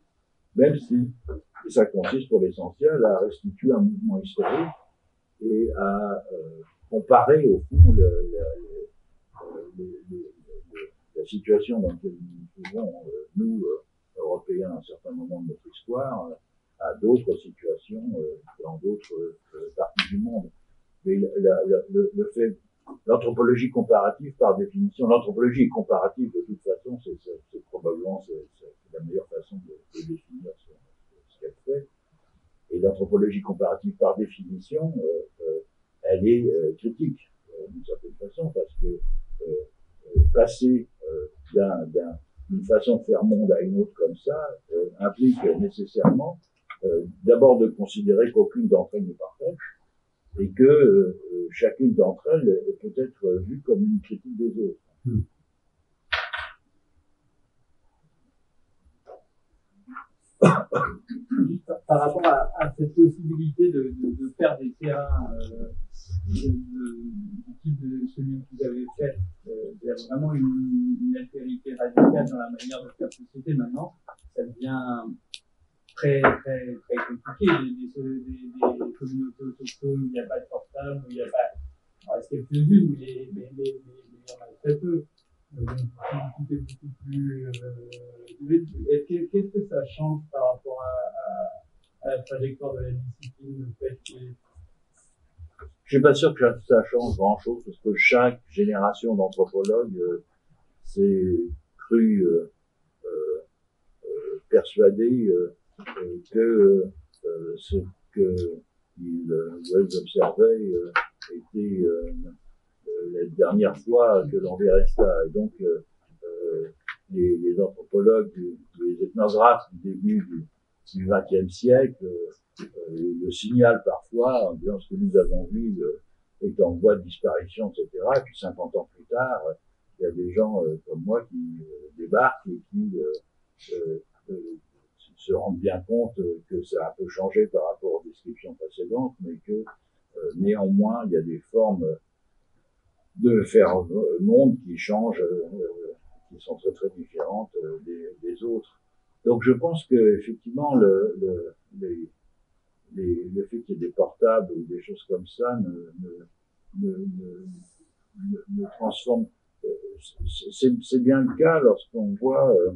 même si ça consiste pour l'essentiel à restituer un mouvement historique et à euh, comparer au fond le, le, le, la situation dans laquelle nous vivons, euh, nous, euh, Européens, à un certain moment de notre histoire, à d'autres situations dans d'autres parties du monde. Mais la, le, le fait l'anthropologie comparative, par définition, l'anthropologie comparative, de toute façon, c'est probablement la meilleure façon de, définir ce, qu'elle fait. Et l'anthropologie comparative, par définition, euh, euh, elle est euh, critique, euh, d'une certaine façon, parce que euh, passer d'une façon de faire monde à une autre comme ça implique nécessairement d'abord de considérer qu'aucune d'entre elles n'est parfaite, et que euh, chacune d'entre elles peut être vue comme une critique des autres. Hmm. <coughs> Par rapport à, à, cette possibilité de, de, de faire des terrains euh, de, du type de celui que vous avez fait, euh, il y a vraiment une, une altérité radicale dans la manière de faire société maintenant, ça devient très, très, très compliqué. Des, des, des, communautés autochtones il n'y a pas de portable, il n'y a pas. Il reste quelques-unes, mais, mais, mais, mais, il y en a très peu. Euh, donc, tout est beaucoup plus. Euh, Qu'est-ce que ça change par rapport à, à, à la trajectoire de la discipline, le fait je suis pas sûr que ça change grand chose parce que chaque génération d'anthropologues euh, s'est cru euh, persuadé que euh, ce qu'ils euh, observaient euh, était la dernière fois que l'on verrait ça. Et donc, les, les, anthropologues, les ethnographes du début du XXe siècle le signalent parfois en disant ce que nous avons vu est en voie de disparition, etc. Et puis 50 ans plus tard, il y a des gens comme moi qui débarquent et qui se rendent bien compte que ça a un peu changé par rapport aux descriptions précédentes, mais que euh, néanmoins, il y a des formes de faire monde qui changent, euh, qui sont très très différentes euh, des, des, autres. Donc je pense que effectivement le, le, les, les, le fait qu'il y ait des portables ou des choses comme ça ne, ne, ne, ne, transforme. C'est bien le cas lorsqu'on voit euh,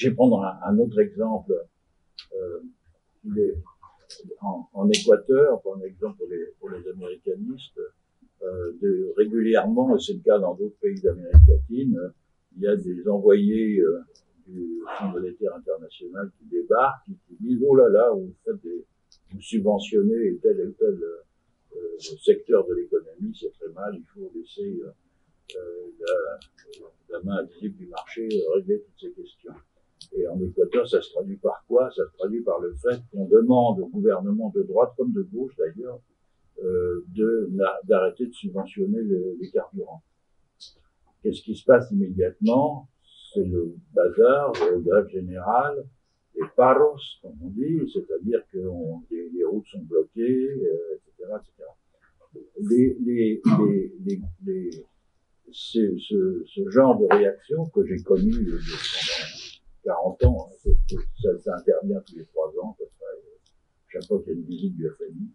je vais prendre un, autre exemple. Euh, en, en, Équateur, par exemple pour les, américanistes, euh, régulièrement, et c'est le cas dans d'autres pays d'Amérique latine, il y a des envoyés euh, du Fonds monétaire international qui débarquent, qui, qui, disent oh là là, vous faites des, vous subventionnez tel ou tel euh, secteur de l'économie, c'est très mal, il faut laisser euh, la, la, main invisible du marché régler toutes ces questions. Et en Équateur, ça se traduit par quoi? Ça se traduit par le fait qu'on demande au gouvernement de droite comme de gauche d'ailleurs euh, d'arrêter de, subventionner le, les carburants. Qu'est-ce qui se passe immédiatement? C'est le bazar, le grève générale, les paros, comme on dit, c'est-à-dire que les, les, routes sont bloquées, euh, etc., etc. Les, les, les, les, ce, ce, genre de réaction que j'ai connu pendant 40 ans, hein, ça, intervient tous les trois ans, chaque fois qu'il y a une visite du FMI.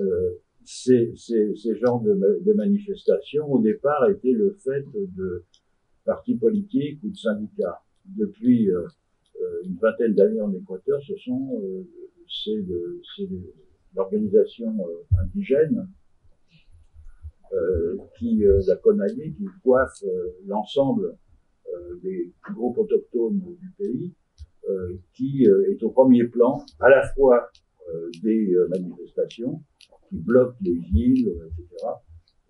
Euh, ces, ces, ces genres de, de, manifestations, au départ, étaient le fait de partis politiques ou de syndicats. Depuis euh, euh une vingtaine d'années en Équateur, ce sont euh, c'est l'organisation euh, indigène euh, qui la CONAIE qui coiffe l'ensemble euh, des groupes autochtones du pays, euh, qui euh, est au premier plan à la fois des manifestations qui bloquent les villes, etc.,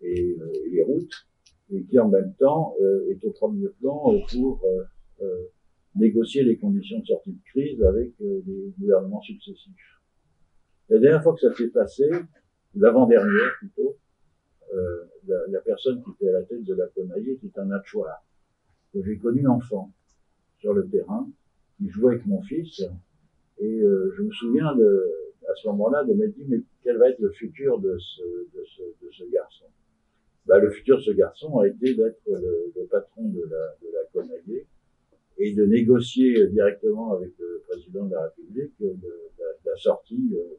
et, et, les routes, et qui en même temps est au premier plan pour négocier les conditions de sortie de crise avec les gouvernements successifs. La dernière fois que ça s'est passé, l'avant-dernière plutôt, euh, la, personne qui était à la tête de la Conaille était un Achuar que j'ai connu enfant sur le terrain, qui jouait avec mon fils, et euh, je me souviens de, à ce moment-là de me dire mais quel va être le futur de ce, de ce, de ce garçon? Bah, le futur de ce garçon a été d'être le, le, patron de la, de la et de négocier directement avec le président de la République de, de, la sortie de,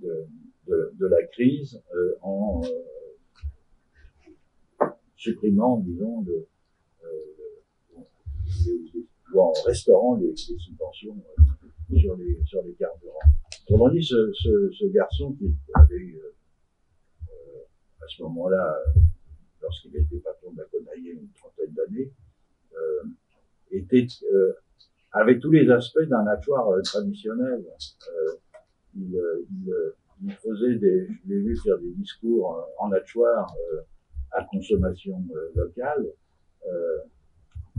de, de, la crise euh, en euh, supprimant, disons, de, euh, en restaurant les, les subventions sur les sur les carburants. Autrement dit, ce, ce, ce garçon qui avait à ce moment-là, lorsqu'il était patron de la Conaille une trentaine d'années, euh, était avait tous les aspects d'un hachoir traditionnel. il, faisait je l'ai vu faire des discours euh, en hachoir euh, à consommation euh, locale,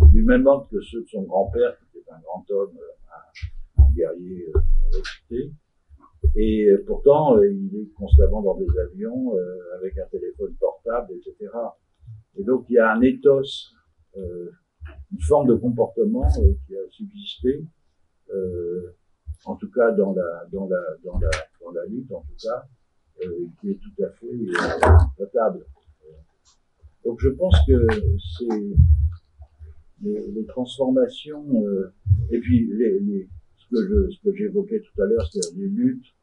du même ordre que ceux de son grand-père, qui était un grand homme, un, guerrier réputé. Et pourtant, il est constamment dans des avions avec un téléphone portable, etc. Et donc, il y a un ethos, une forme de comportement qui a subsisté en tout cas dans la dans la dans la dans la lutte en tout cas euh, qui est tout à fait euh, notable. Donc je pense que c'est les, les, transformations euh, et puis les, les, ce que j'évoquais tout à l'heure, c'est-à-dire les luttes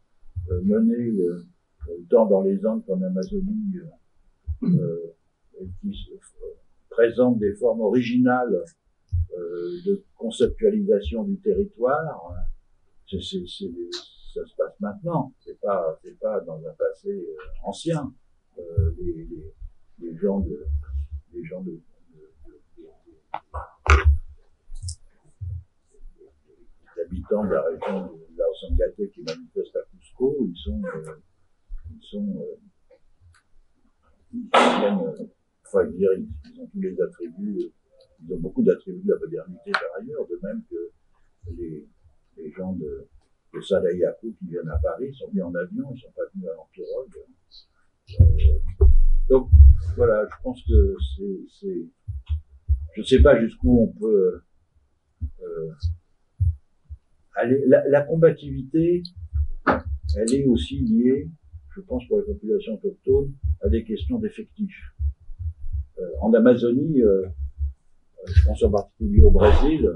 euh, menées euh, tant dans les Andes qu'en Amazonie qui présentent des formes originales de conceptualisation du territoire c'est, c'est, ça se passe maintenant. C'est pas, c'est pas dans un passé euh, ancien. Euh, les, les, gens de, les gens de, les habitants de la région de la Sangate qui manifestent à Cusco, ils sont, euh, ils sont, euh, ils viennent, enfin, dire, ils ont tous les attributs, ils ont beaucoup d'attributs de la modernité par ailleurs, de même que les, gens de, de qui viennent à Paris sont venus en avion, ils sont pas venus en pirogue. Euh, donc voilà, je pense que c'est, je ne sais pas jusqu'où on peut euh, aller. La, la, combativité, elle est aussi liée, je pense pour les populations autochtones, à des questions d'effectifs. Euh, en Amazonie, euh, je pense en particulier au Brésil,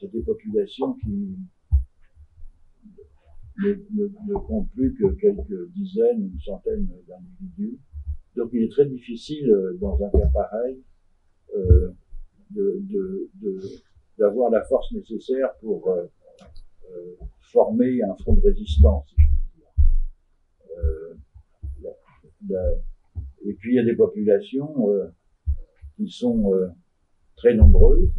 c'est des populations qui ne, ne, ne, comptent plus que quelques dizaines ou centaines d'individus. Donc il est très difficile euh, dans un cas pareil euh, d'avoir la force nécessaire pour euh, euh, former un front de résistance, si je puis dire. Et puis il y a des populations qui sont très nombreuses,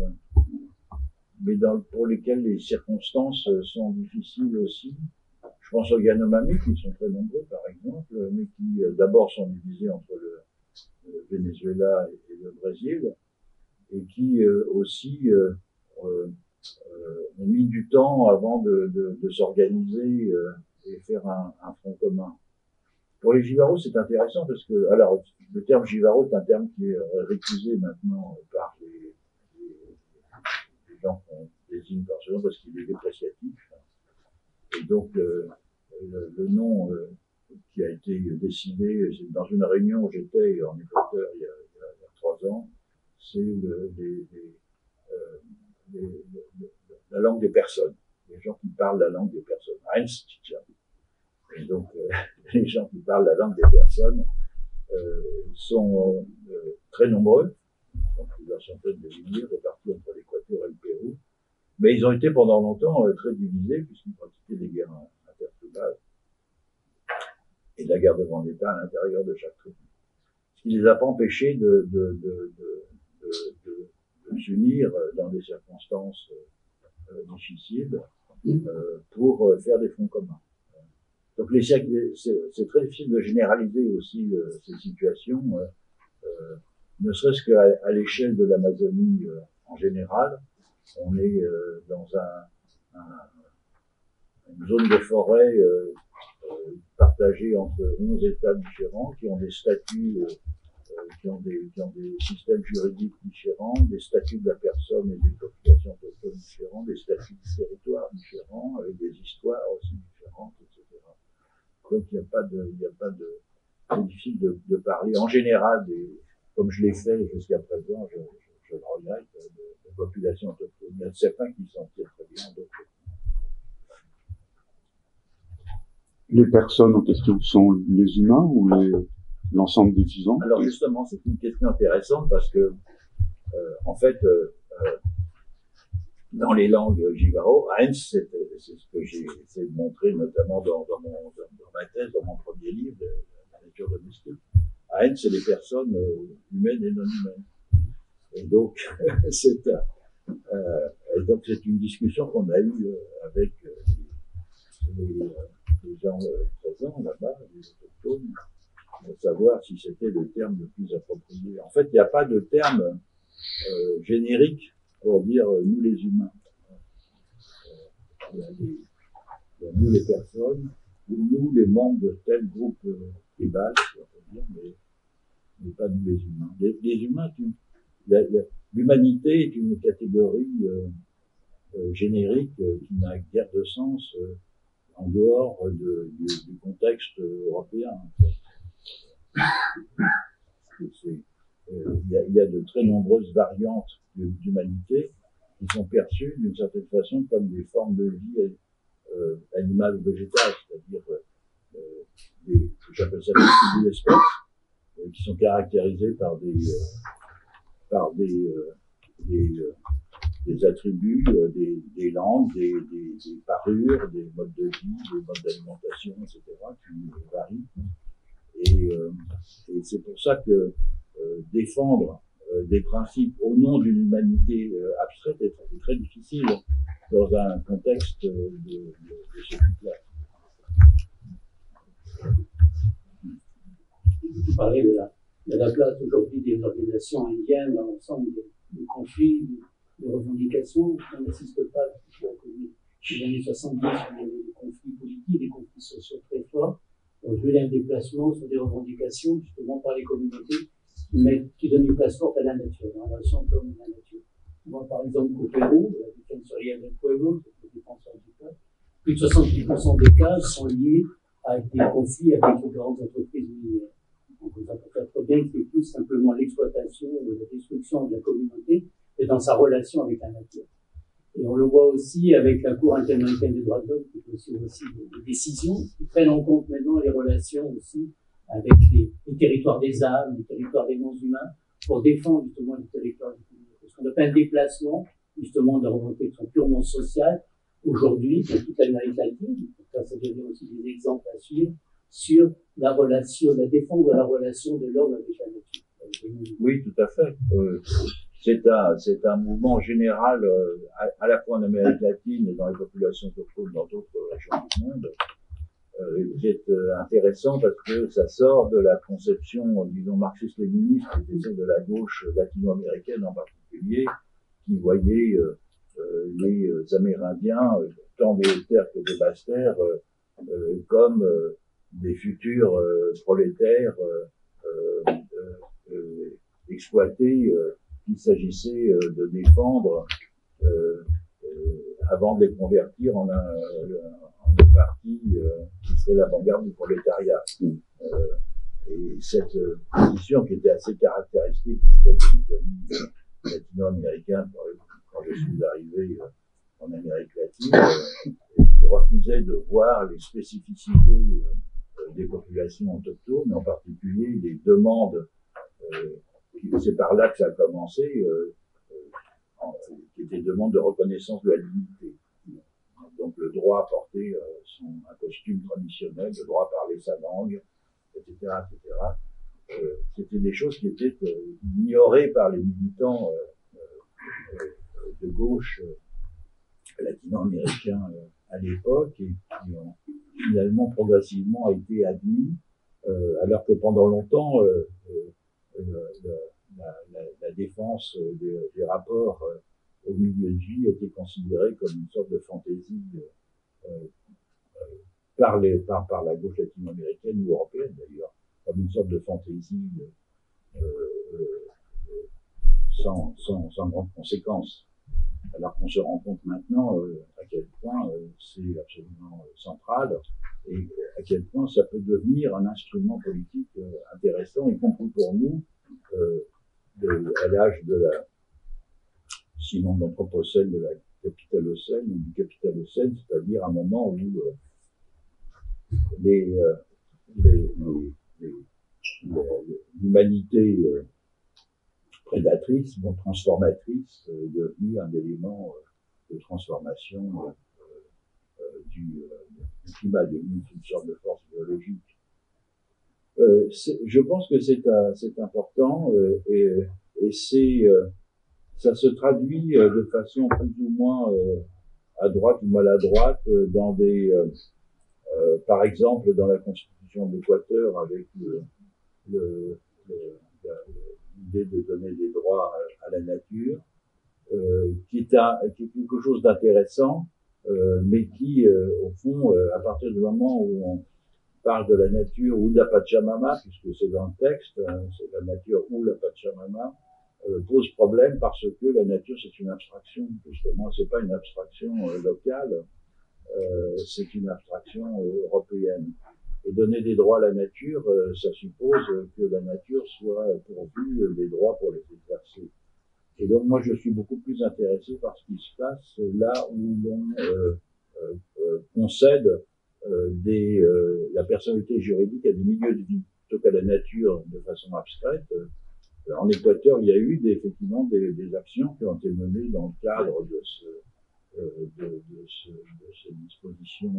mais pour lesquels les circonstances sont difficiles aussi. Je pense aux Yanomami, qui sont très nombreux, par exemple, mais qui d'abord sont divisés entre le, le, Venezuela et le Brésil, et qui euh, aussi euh, ont mis du temps avant de, de, de s'organiser et faire un, un, front commun. Pour les Jivaros, c'est intéressant parce que, alors, le terme Jivaro est un terme qui est récusé maintenant par les, gens qu'on désigne par ce nom parce qu'il est dépréciatif. Et donc, euh, le, le, nom euh, qui a été décidé, dans une réunion où j'étais en Équateur il y, a, trois ans, c'est euh, la langue des personnes. Les gens qui parlent la langue des personnes. Et donc, euh, <laughs> les gens qui parlent la langue des personnes euh, sont très nombreux donc plusieurs centaines de milliers répartis entre l'Équateur et le Pérou. Mais ils ont été pendant longtemps très divisés puisqu'ils pratiquaient des guerres intertribales et de la guerre de vendetta à l'intérieur de chaque tribu. Ce qui les a pas empêchés de, de, de, de s'unir dans des circonstances euh, difficiles euh, pour faire des fronts communs. Donc c'est très difficile de généraliser aussi ces situations. Euh, ne serait-ce qu'à à, l'échelle de l'Amazonie euh, en général. On est euh, dans un, un, une zone de forêt euh, partagée entre 11 États différents qui ont des statuts qui ont, des, qui ont des systèmes juridiques différents, des statuts de la personne et des populations autochtones différents, des statuts du territoire différents, avec des histoires aussi différentes, etc. Donc il n'y a pas de, il a pas de, c'est difficile de, de, parler en général, des, comme je l'ai fait jusqu'à présent, je, je, je le regrette, de, de population autochtone. Il y a certains qui s'en très bien, d'autres Les personnes en question sont les humains ou l'ensemble des vivants? Alors justement, c'est une question intéressante parce que, euh, en fait, euh, euh, dans les langues jivaro, Heinz, c'est ce que j'ai essayé de montrer notamment dans, dans, mon, dans, ma thèse, dans mon premier livre, La nature domestique. Heinz, c'est les personnes humaines et non humaines. Et donc, <laughs> c'est euh, une discussion qu'on a eue avec les, les, gens présents là-bas, les autochtones, pour savoir si c'était le terme le plus approprié. En fait, il n'y a pas de terme euh, générique pour dire euh, nous les humains. Euh, il, y a nous les personnes, ou nous les membres de tel groupe euh, tribal, dire, mais, mais pas nous les humains. Les, humains, l'humanité est une catégorie euh, euh, générique qui n'a guère de sens en dehors de, du, contexte européen. Euh, il y, a, de très nombreuses variantes d'humanité qui sont perçues d'une certaine façon comme des formes de vie euh, animale ou végétale, c'est-à-dire euh, des, j'appelle ça des espèces, euh, qui sont caractérisées par des, euh, par euh, des, des, attributs, des, des langues, des, parures, des modes de vie, des modes d'alimentation, etc., qui varient et, euh, et c'est pour ça que euh, défendre euh, des principes au nom d'une humanité abstraite est, très difficile dans un contexte de, ce type-là. Vous parlez de la, de la place aujourd'hui des organisations indiennes dans l'ensemble des, conflits, des revendications. On n'assiste pas, depuis les années 70, il des conflits politiques, des conflits sociaux très forts. Donc, je un déplacement sur des revendications, justement, par les communautés qui, qui donnent une place forte à la nature, dans la relation de l'homme et de la nature. Moi, par exemple, au Pérou, la Defensoría del Pueblo, le défenseur du peuple, plus de 70% des cas sont liés à des conflits avec les grandes entreprises minières. Donc, on peut bien que c'est plus simplement l'exploitation ou la destruction de la communauté, dans sa relation avec la nature. Et on le voit aussi avec la Cour interaméricaine des droits de l'homme, qui fait aussi, des, décisions qui prennent en compte maintenant les relations aussi avec les, territoires des âmes, les territoires des non-humains, pour défendre justement les territoires des. Parce qu'on a pas un déplacement justement de sont purement sociales aujourd'hui dans toute l'Amérique latine. Donc ça devient aussi des exemples à suivre sur la relation, la défense de la relation de l'homme avec la nature. Oui, tout à fait. Euh, c'est un, c'est un mouvement général euh, à, à, la fois en Amérique latine et dans les populations autochtones dans d'autres régions du monde, euh, qui est euh, intéressant parce que ça sort de la conception, disons, marxiste-léniniste, qui était de la gauche latino-américaine en particulier, qui voyait euh, euh, les Amérindiens, tant des terres que des basses terres, comme des futurs prolétaires exploités qu'il s'agissait euh, de défendre euh, euh, avant de les convertir en un, en un parti qui serait l'avant-garde du prolétariat. et cette position qui était assez caractéristique de mes amis latino-américains quand je suis arrivé en Amérique latine, et qui refusait de voir les spécificités des populations autochtones, en particulier les demandes c'est par là que ça a commencé, euh, euh, qui était demande de reconnaissance de la dignité. Donc le droit à porter euh, son, un costume traditionnel, le droit à parler sa langue, etc., etc. Euh, C'était des choses qui étaient euh, ignorées par les militants euh, de gauche latino-américains à l'époque et qui ont finalement progressivement été admis, alors que pendant longtemps la, la, la, défense des, des rapports euh, au milieu de vie était considérée comme une sorte de fantaisie euh, euh, par, les, par, par la gauche latino-américaine ou européenne d'ailleurs, comme une sorte de fantaisie sans, sans, sans grande conséquence. Alors qu'on se rend compte maintenant à quel point c'est absolument central et à quel point ça peut devenir un instrument politique intéressant, y compris pour nous, de, à l'âge de la, sinon d'anthropocène, de la capitalocène ou du capitalocène, c'est-à-dire un moment où les, l'humanité euh, prédatrice, bon, transformatrice, est devenue un élément euh, de transformation euh, du, du, climat, devenu une sorte de force biologique. je pense que c'est c'est important et, et c'est ça se traduit de façon plus ou moins à droite ou maladroite dans des par exemple dans la constitution de l'Équateur avec l'idée de donner des droits à, la nature, euh, qui, est qui, est quelque chose d'intéressant, euh, mais qui, euh, au fond, euh, à partir du moment où on parle de la nature ou de la Pachamama, puisque c'est dans le texte, hein, c'est la nature ou la Pachamama, euh, pose problème parce que la nature c'est une abstraction. Justement c'est pas une abstraction locale c'est une abstraction européenne et donner des droits à la nature, euh, ça suppose que la nature soit pourvue des droits pour les exercer. Et donc moi je suis beaucoup plus intéressé par ce qui se passe là où l'on euh, euh, concède des, la personnalité juridique à des milieux de vie plutôt qu'à la nature de façon abstraite. En Équateur, il y a eu des, effectivement des, des, actions qui ont été menées dans le cadre de, ce, de, de, ce, de ces dispositions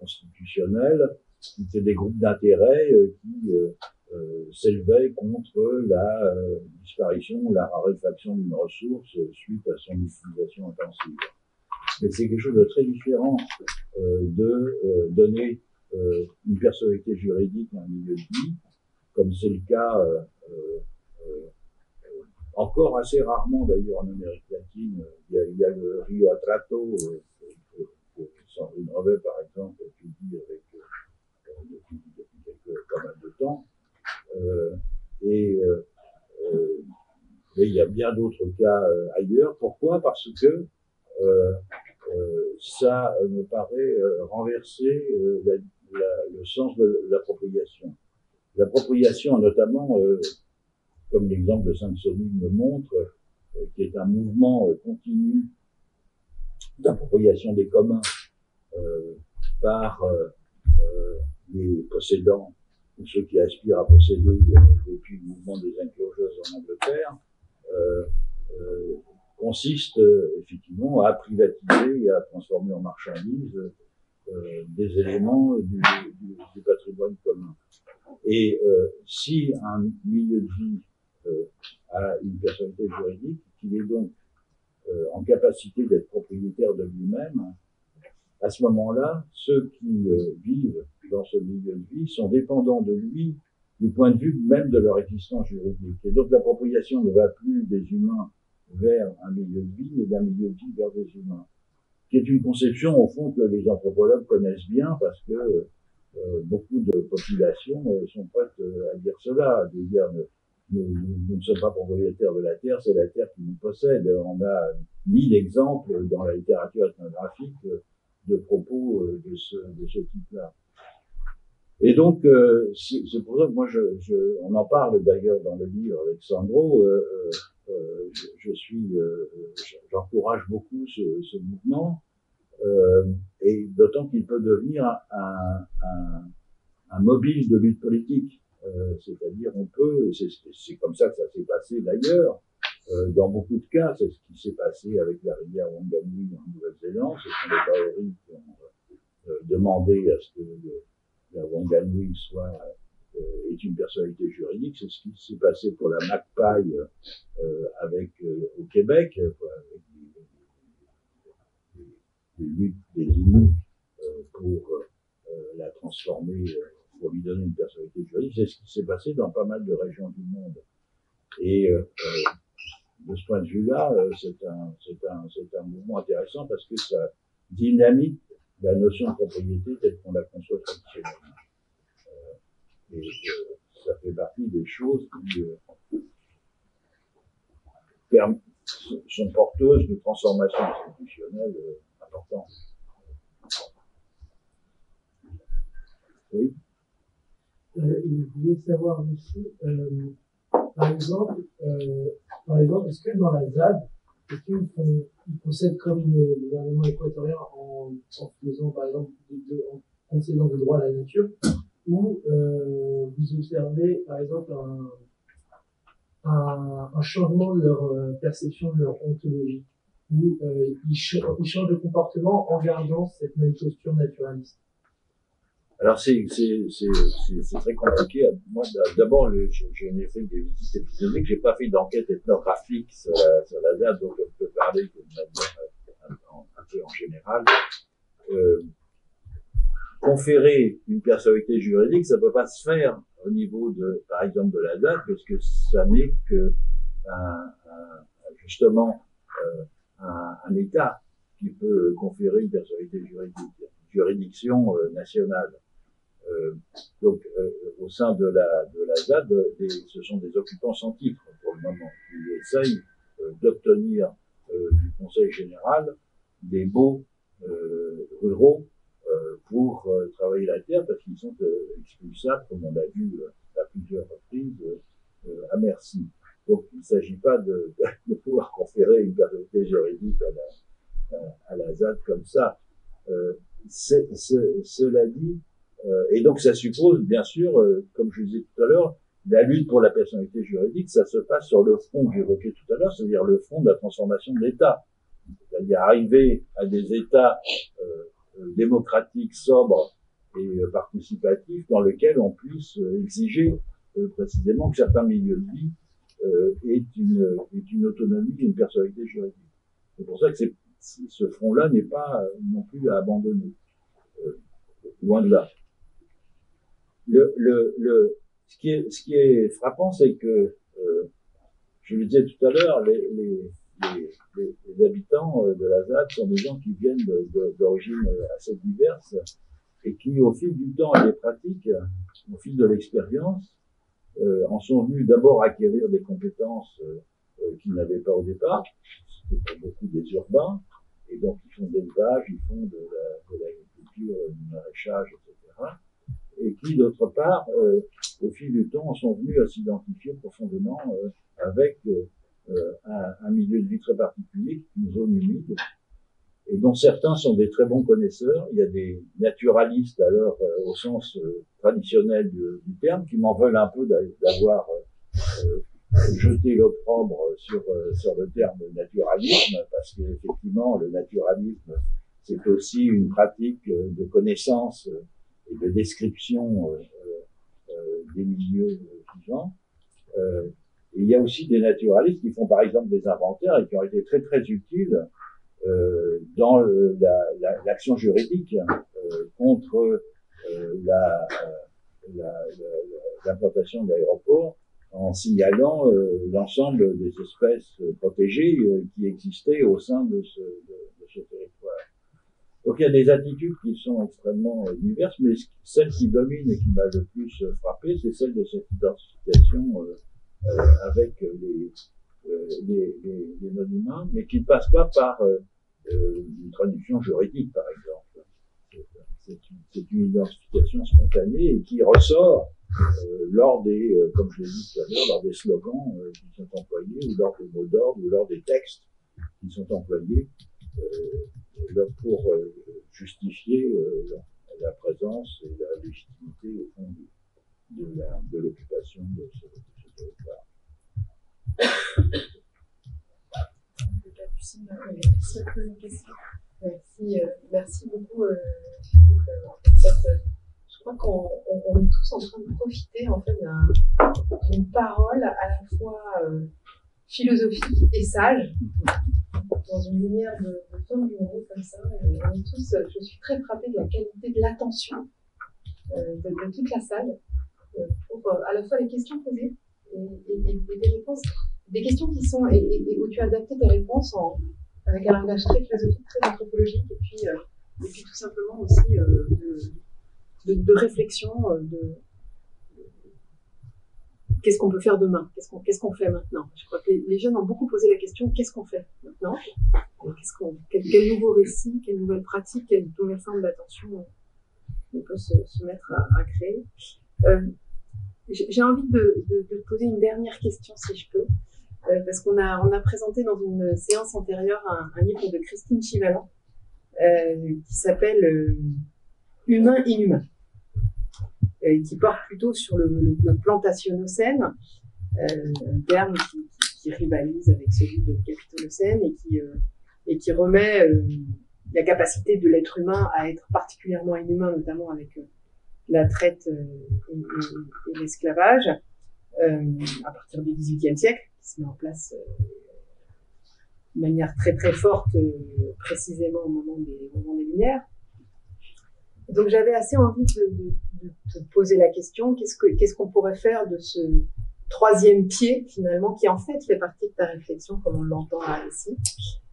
constitutionnels, qui étaient des groupes d'intérêt euh, qui euh, euh, s'élevaient contre la disparition ou la raréfaction d'une ressource suite à son utilisation intensive. Mais c'est quelque chose de très différent de donner une personnalité juridique à un milieu de vie, comme c'est le cas encore assez rarement d'ailleurs en Amérique latine. Il y a, il y a le Rio Atrato, Sandrine Revet, par exemple, étudie avec euh, depuis, quelques, pas mal de temps. Euh, et euh, mais il y a bien d'autres cas ailleurs. Pourquoi? Parce que ça me paraît renverser le sens de l'appropriation. L'appropriation, notamment, comme l'exemple de Sainte-Soline le montre, qui est un mouvement continu d'appropriation des communs euh, par euh, euh, les possédants ou ceux qui aspirent à posséder depuis le mouvement des enclosures en Angleterre, consiste effectivement à privatiser et à transformer en marchandises euh, des éléments du, du, du, patrimoine commun. Et euh, si un milieu de vie euh, a une personnalité juridique, qu'il est donc en capacité d'être propriétaire de lui-même, à ce moment-là, ceux qui euh, vivent dans ce milieu de vie sont dépendants de lui du point de vue même de leur existence juridique. Et donc l'appropriation ne va plus des humains vers un milieu de vie, mais d'un milieu de vie vers des humains. Qui est une conception, au fond, que les anthropologues connaissent bien parce que euh, beaucoup de populations euh, sont prêtes euh, à dire cela, de dire nous, ne sommes pas propriétaires de la terre, c'est la terre qui nous possède. On a mille exemples dans la littérature ethnographique de propos euh, de ce, type-là. Et donc, euh, c'est pour ça que moi, on en parle d'ailleurs dans le livre avec Sandro. Euh, je, suis, j'encourage beaucoup ce, mouvement, et d'autant qu'il peut devenir un, mobile de lutte politique. C'est-à-dire, on peut, c'est comme ça que ça s'est passé d'ailleurs, euh, dans beaucoup de cas, c'est ce qui s'est passé avec la rivière Wanganui en Nouvelle-Zélande. Ce sont les Maoris qui ont euh, demandé à ce que le, la Wanganui soit euh, est une personnalité juridique. C'est ce qui s'est passé pour la euh, avec au Québec, avec des, luttes des Inuits pour la transformer, lui donner une personnalité juridique. C'est ce qui s'est passé dans pas mal de régions du monde. Et euh, de ce point de vue-là, euh, c'est un, un, un mouvement intéressant parce que ça dynamite la notion de propriété telle qu'on la conçoit traditionnellement. Euh, et euh, ça fait partie des choses qui sont porteuses de transformations institutionnelles importantes. Oui. Euh, je voulais savoir aussi, euh, par exemple, euh, par exemple, est-ce que dans la ZAD, est-ce qu'ils ils procèdent comme le gouvernement équatorien en, faisant, par exemple, en concédant des droits à la nature, ou vous observez, par exemple, un, changement de leur perception de leur ontologie, où ils changent de comportement en gardant cette même posture naturaliste? Alors c'est très compliqué. Moi d'abord je, n'ai fait des visites épisodiques, j'ai pas fait d'enquête ethnographique sur la, sur la date, donc je peux parler de manière un, un, peu en général. Euh, conférer une personnalité juridique, ça peut pas se faire au niveau de, par exemple, de la date, parce que ça n'est que un, un, justement euh, un, un, État qui peut conférer une personnalité juridique, juridiction euh, nationale. Euh, donc, euh, au sein de la, de la ZAD, des, ce sont des occupants sans titre pour le moment qui essayent euh, d'obtenir du Conseil général des baux ruraux pour travailler la terre parce qu'ils sont expulsables, comme on l'a vu à plusieurs reprises, à merci. Donc, il ne s'agit pas de, de, pouvoir conférer une personnalité juridique à la, à la ZAD comme ça. Euh, cela dit, euh, et donc ça suppose, bien sûr, euh, comme je disais tout à l'heure, la lutte pour la personnalité juridique, ça se passe sur le front que j'évoquais tout à l'heure, c'est-à-dire le front de la transformation de l'État. C'est-à-dire arriver à des États euh, démocratiques, sobres et participatifs dans lesquels on puisse exiger précisément que certains milieux de vie aient, une, aient une autonomie une personnalité juridique. C'est pour ça que ce front-là n'est pas non plus à abandonner. loin de là le, le, le, ce, qui est, ce qui est frappant, c'est que, euh, je le disais tout à l'heure, les, les, les, habitants euh, de la ZAD sont des gens qui viennent d'origines assez diverses et qui, au fil du temps et des pratiques, au fil de l'expérience, euh, en sont venus d'abord acquérir des compétences euh, euh qu'ils n'avaient pas au départ. C'était pour beaucoup des urbains. Et donc, ils font de l'élevage, ils font de l'agriculture, du maraîchage, etc et qui, d'autre part, euh, au fil du temps, sont venus à s'identifier profondément euh, avec euh, un, milieu de vie très particulier, une zone humide, et dont certains sont des très bons connaisseurs. Il y a des naturalistes, alors, au sens traditionnel du, terme, qui m'en veulent un peu d'avoir jeté l'opprobre sur, sur le terme naturalisme, parce qu'effectivement, le naturalisme, c'est aussi une pratique de connaissance et de description euh, euh, euh, des milieux vivants. et il y a aussi des naturalistes qui font par exemple des inventaires et qui ont été très très utiles dans l'action la, la, juridique contre la l'implantation d'aéroports en signalant l'ensemble des espèces protégées qui existaient au sein de ce, de, de ce. Donc il y a des attitudes qui sont extrêmement euh, diverses, mais celle qui domine et qui m'a le plus euh, frappé, c'est celle de cette identification euh, avec les, non-humains, mais qui ne passe pas par une traduction juridique, par exemple. C'est une, identification spontanée et qui ressort lors des, comme je l'ai dit tout à l'heure, lors des slogans qui sont employés, ou lors des mots d'ordre, ou lors des textes qui sont employés pour euh, justifier euh, la présence et la légitimité au fond de, l'occupation de, ce, territoire. Merci, euh, merci beaucoup. je crois qu'on est tous en train de profiter en fait d'une parole à la fois philosophique et sage dans une lumière de, de fin de comme ça. on est tous, je suis très frappée de la qualité de l'attention euh, de, toute la salle euh, pour euh, à la fois les questions posées et, des réponses, des questions qui sont et, où tu as adapté tes réponses avec un langage très philosophique, très anthropologique et puis euh, puis tout simplement aussi euh, de, réflexion, qu'est-ce qu'on peut faire demain? Qu'est-ce qu'on fait maintenant? Je crois que les, jeunes ont beaucoup posé la question qu'est-ce qu'on fait maintenant? Qu'est-ce qu'on quel, quel, nouveau récit, quelle nouvelle pratique, forme d'attention on peut se, mettre à, créer? Euh, J'ai envie de, poser une dernière question, si je peux, euh, parce qu'on a, a présenté dans une séance antérieure un, livre de Christine Chivalan euh, qui s'appelle Humain inhumain, qui porte plutôt sur le, le, le plantationnocène, euh, terme qui, rivalise avec celui de capitolocène et qui, euh, et qui remet euh, la capacité de l'être humain à être particulièrement inhumain, notamment avec euh, la traite et, l'esclavage, à partir du XVIIIe siècle, qui se met en place de manière très très forte, précisément au moment des, au Lumières. Donc j'avais assez envie de, de, de, poser la question qu'est-ce que qu'est-ce qu'on pourrait faire de ce troisième pied finalement qui en fait fait partie de ta réflexion comme on l'entend là ici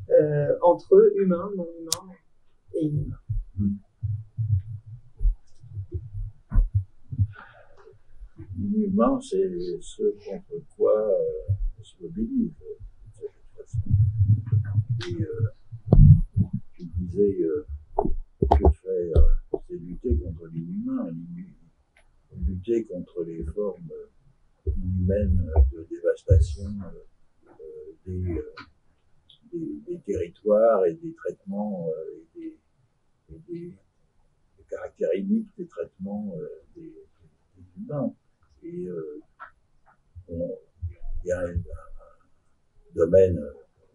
euh, entre humain, non humain et inhumain. Mmh. L'inhumain, c'est ce contre quoi euh, on se mobilise, de cette façon. Et euh, tu disais que faire, c'est lutter contre l'inhumain, lutter contre les formes humaines de dévastation euh, des, des, territoires et des traitements et des, et des, des caractères uniques des traitements des, humains. Et euh, il y a un, domaine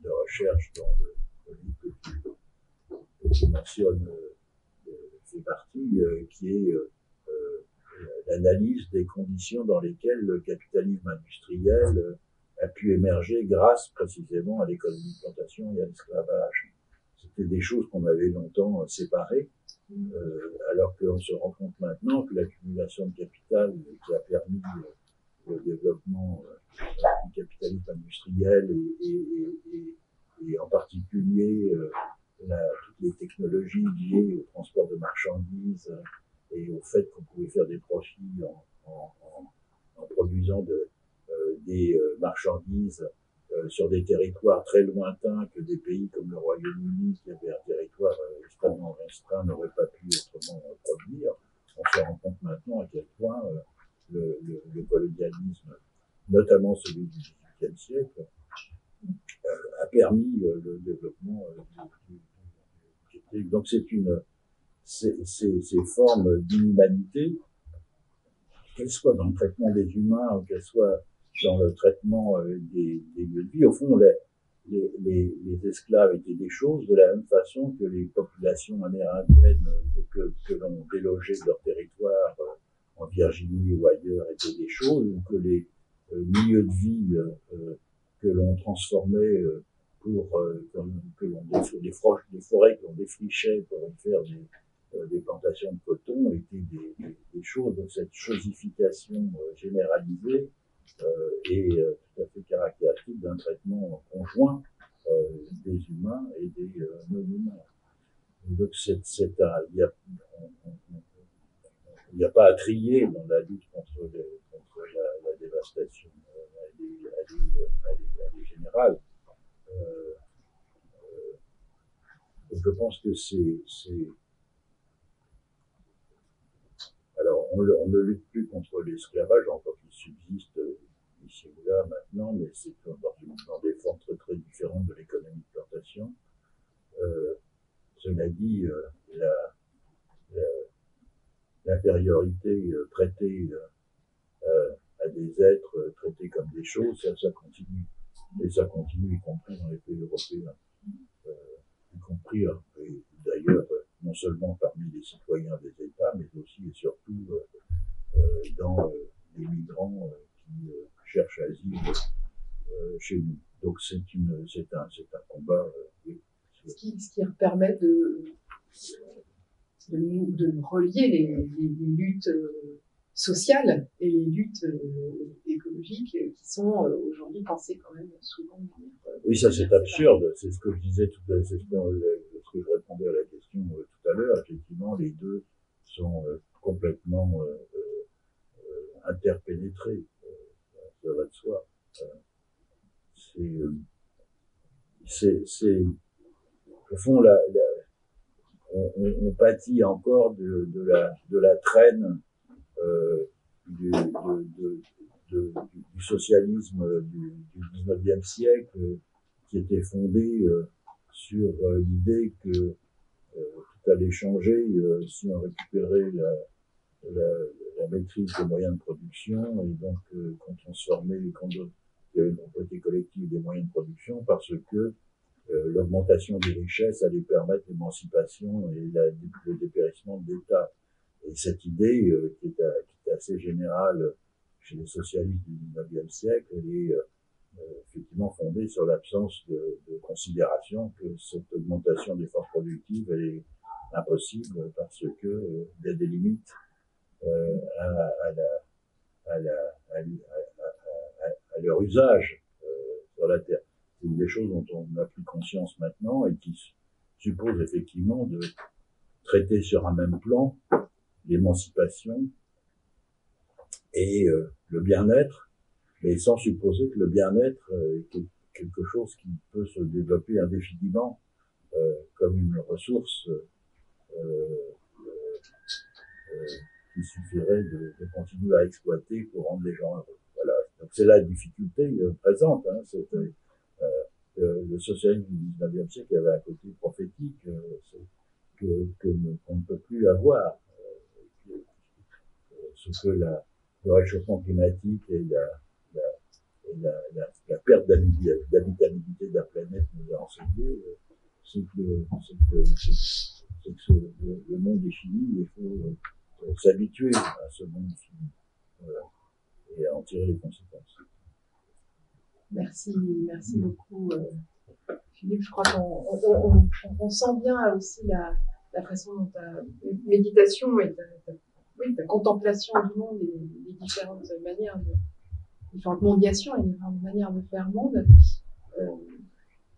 de recherche dans le, livre que tu, mentionnes euh, fait partie, euh, qui est euh, l'analyse des conditions dans lesquelles le capitalisme industriel a pu émerger grâce précisément à l'économie de plantation et à l'esclavage. C'était des choses qu'on avait longtemps séparées, euh, alors qu'on se rend compte maintenant que l'accumulation de capital qui a permis le, développement euh, du capitalisme industriel et, en particulier euh, toutes les technologies liées au transport de marchandises et au fait qu'on pouvait faire des profits en, produisant euh, des euh, marchandises euh, sur des territoires très lointains que des pays comme le Royaume-Uni, qui avait un territoire euh, extrêmement restreint, n'aurait pas pu autrement euh, produire. On se rend compte maintenant à quel point le, colonialisme, notamment celui du XVIIIe siècle, a permis le développement du, Donc c'est une ces, formes d'inhumanité, qu'elles soient dans le traitement des humains ou qu'elles soient dans le traitement euh, des, des, lieux de vie. Au fond, les, les, les, esclaves étaient des choses de la même façon que les populations amérindiennes euh, que, que l'on délogeait de leur territoire euh, en Virginie ou ailleurs étaient des choses, ou que les euh, milieux de vie euh, que l'on transformait pour que l'on des, des forêts que défrichait pour faire des, des plantations de coton étaient des, choses de cette chosification généralisée euh, est euh, tout à fait caractéristique d'un traitement conjoint euh, des humains et des non-humains. Donc c'est, c'est il n'y a pas à trier dans la lutte contre, la, dévastation. Est, est, est, elle est générale. Euh, euh, je pense que c'est, alors on, ne lutte plus contre l'esclavage, encore qu'il subsiste ici ou là maintenant, mais c'est dans, des formes très très différentes de l'économie de plantation. Euh, cela dit, euh, la, l'infériorité euh, traitée euh, à des êtres euh, traités comme des choses, ça continue. Et ça continue, y compris dans les pays européens. y compris, d'ailleurs, non seulement parmi les citoyens des États, mais aussi et surtout dans les migrants qui cherchent asile euh, chez nous. Donc c'est un, combat. Euh. Ce qui, ce qui permet de, de, relier les, luttes euh, sociales et les luttes euh, écologiques qui sont euh, aujourd'hui pensées quand même souvent. Oui, ça c'est absurde. C'est ce que je disais tout à l'heure, c'est ce que je répondais à la question tout à l'heure. Effectivement, les deux sont complètement interpénétrés ça va de soi. C'est, c'est, au fond, la, la, on, on, on, pâtit encore de, de, la, de la traîne euh, de, du, socialisme du, du 19e siècle qui était fondé euh, sur euh, l'idée que euh, tout allait changer si on récupérait la, maîtrise des moyens de production et donc qu'on transformait, quand il y avait une propriété collective des moyens de production parce que euh, l'augmentation des richesses allait permettre l'émancipation et la, le dépérissement de l'État. Et cette idée, euh, qui, est, qui, est, assez générale chez les socialistes du XIXe siècle, elle est euh, effectivement fondée sur l'absence de, de, considération que cette augmentation des forces productives elle est impossible parce que euh, il y a des limites euh, à, à, la, à, la, à, leur usage sur la terre. C'est des choses dont on a pris conscience maintenant et qui supposent effectivement de traiter sur un même plan l'émancipation et euh, le bien-être, mais sans supposer que le bien-être euh, est quelque chose qui peut se développer indéfiniment euh, comme une ressource qui suffirait de, continuer à exploiter pour rendre les gens heureux. Voilà. Donc c'est la difficulté présente. Hein, le socialisme du 19e siècle avait un côté prophétique que qu'on ne peut plus avoir. Euh, ce que la, le réchauffement climatique et la, la, la, perte d'habitabilité de la planète nous a enseigné, c'est que, que, que le, monde est fini, il faut s'habituer à ce monde fini et en tirer les conséquences. Merci, merci beaucoup, euh, Philippe. Je crois qu'on on, sent bien aussi la, la façon dont ta méditation et oui, ta contemplation du monde et les différentes manières de différentes mondiations et différentes manières de faire monde euh,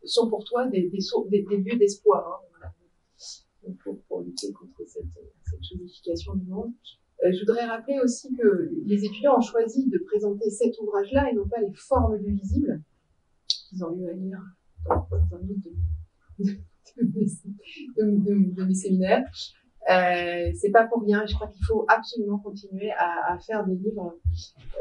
sont pour toi des, des, des, lieux d'espoir hein, pour, pour, lutter contre cette, cette du monde. Euh, je voudrais rappeler aussi que les étudiants ont choisi de présenter cet ouvrage-là et non pas les formes du visible qu'ils ont eu à lire dans un livre de, de, de, de mes séminaires. Euh, c'est pas pour rien. Je crois qu'il faut absolument continuer à, à faire des livres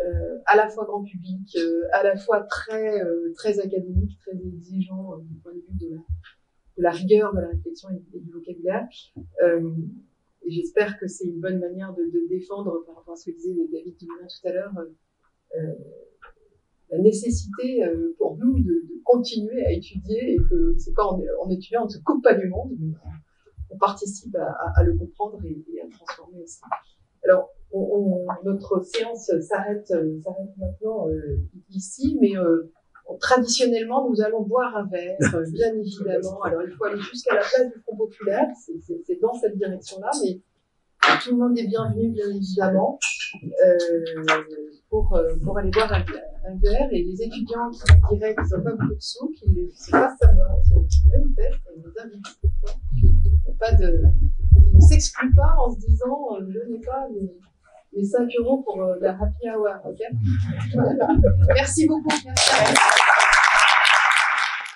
euh, à la fois grand public, euh, à la fois très euh, très académiques, très exigeants euh, du point de vue de la, de la rigueur de la réflexion et, et du vocabulaire. J'espère que c'est une bonne manière de, de, défendre, par rapport à ce que disait David Dumoulin tout à l'heure, euh, euh, la nécessité euh, pour nous de, de, continuer à étudier et que c'est pas en, étudiant, on ne se coupe pas du monde, on participe à, à, à le comprendre et, et, à le transformer aussi. Alors, on, on, notre séance s'arrête s'arrête maintenant euh, ici, mais euh, traditionnellement, nous allons boire un verre, <laughs> bien évidemment. Alors, il faut aller jusqu'à la place du Front Populaire, c'est dans cette direction-là, mais tout le monde est bienvenu, bien évidemment, euh, pour, pour aller boire un, verre. Et les étudiants qui diraient qu'ils n'ont pas beaucoup de sous, qu'ils ne se passent savoir, se manifestent. Pas de, ne s'excluent pas en se disant, euh, je n'ai pas mes, mes 5 euros pour euh, la happy hour, Merci beaucoup. Merci.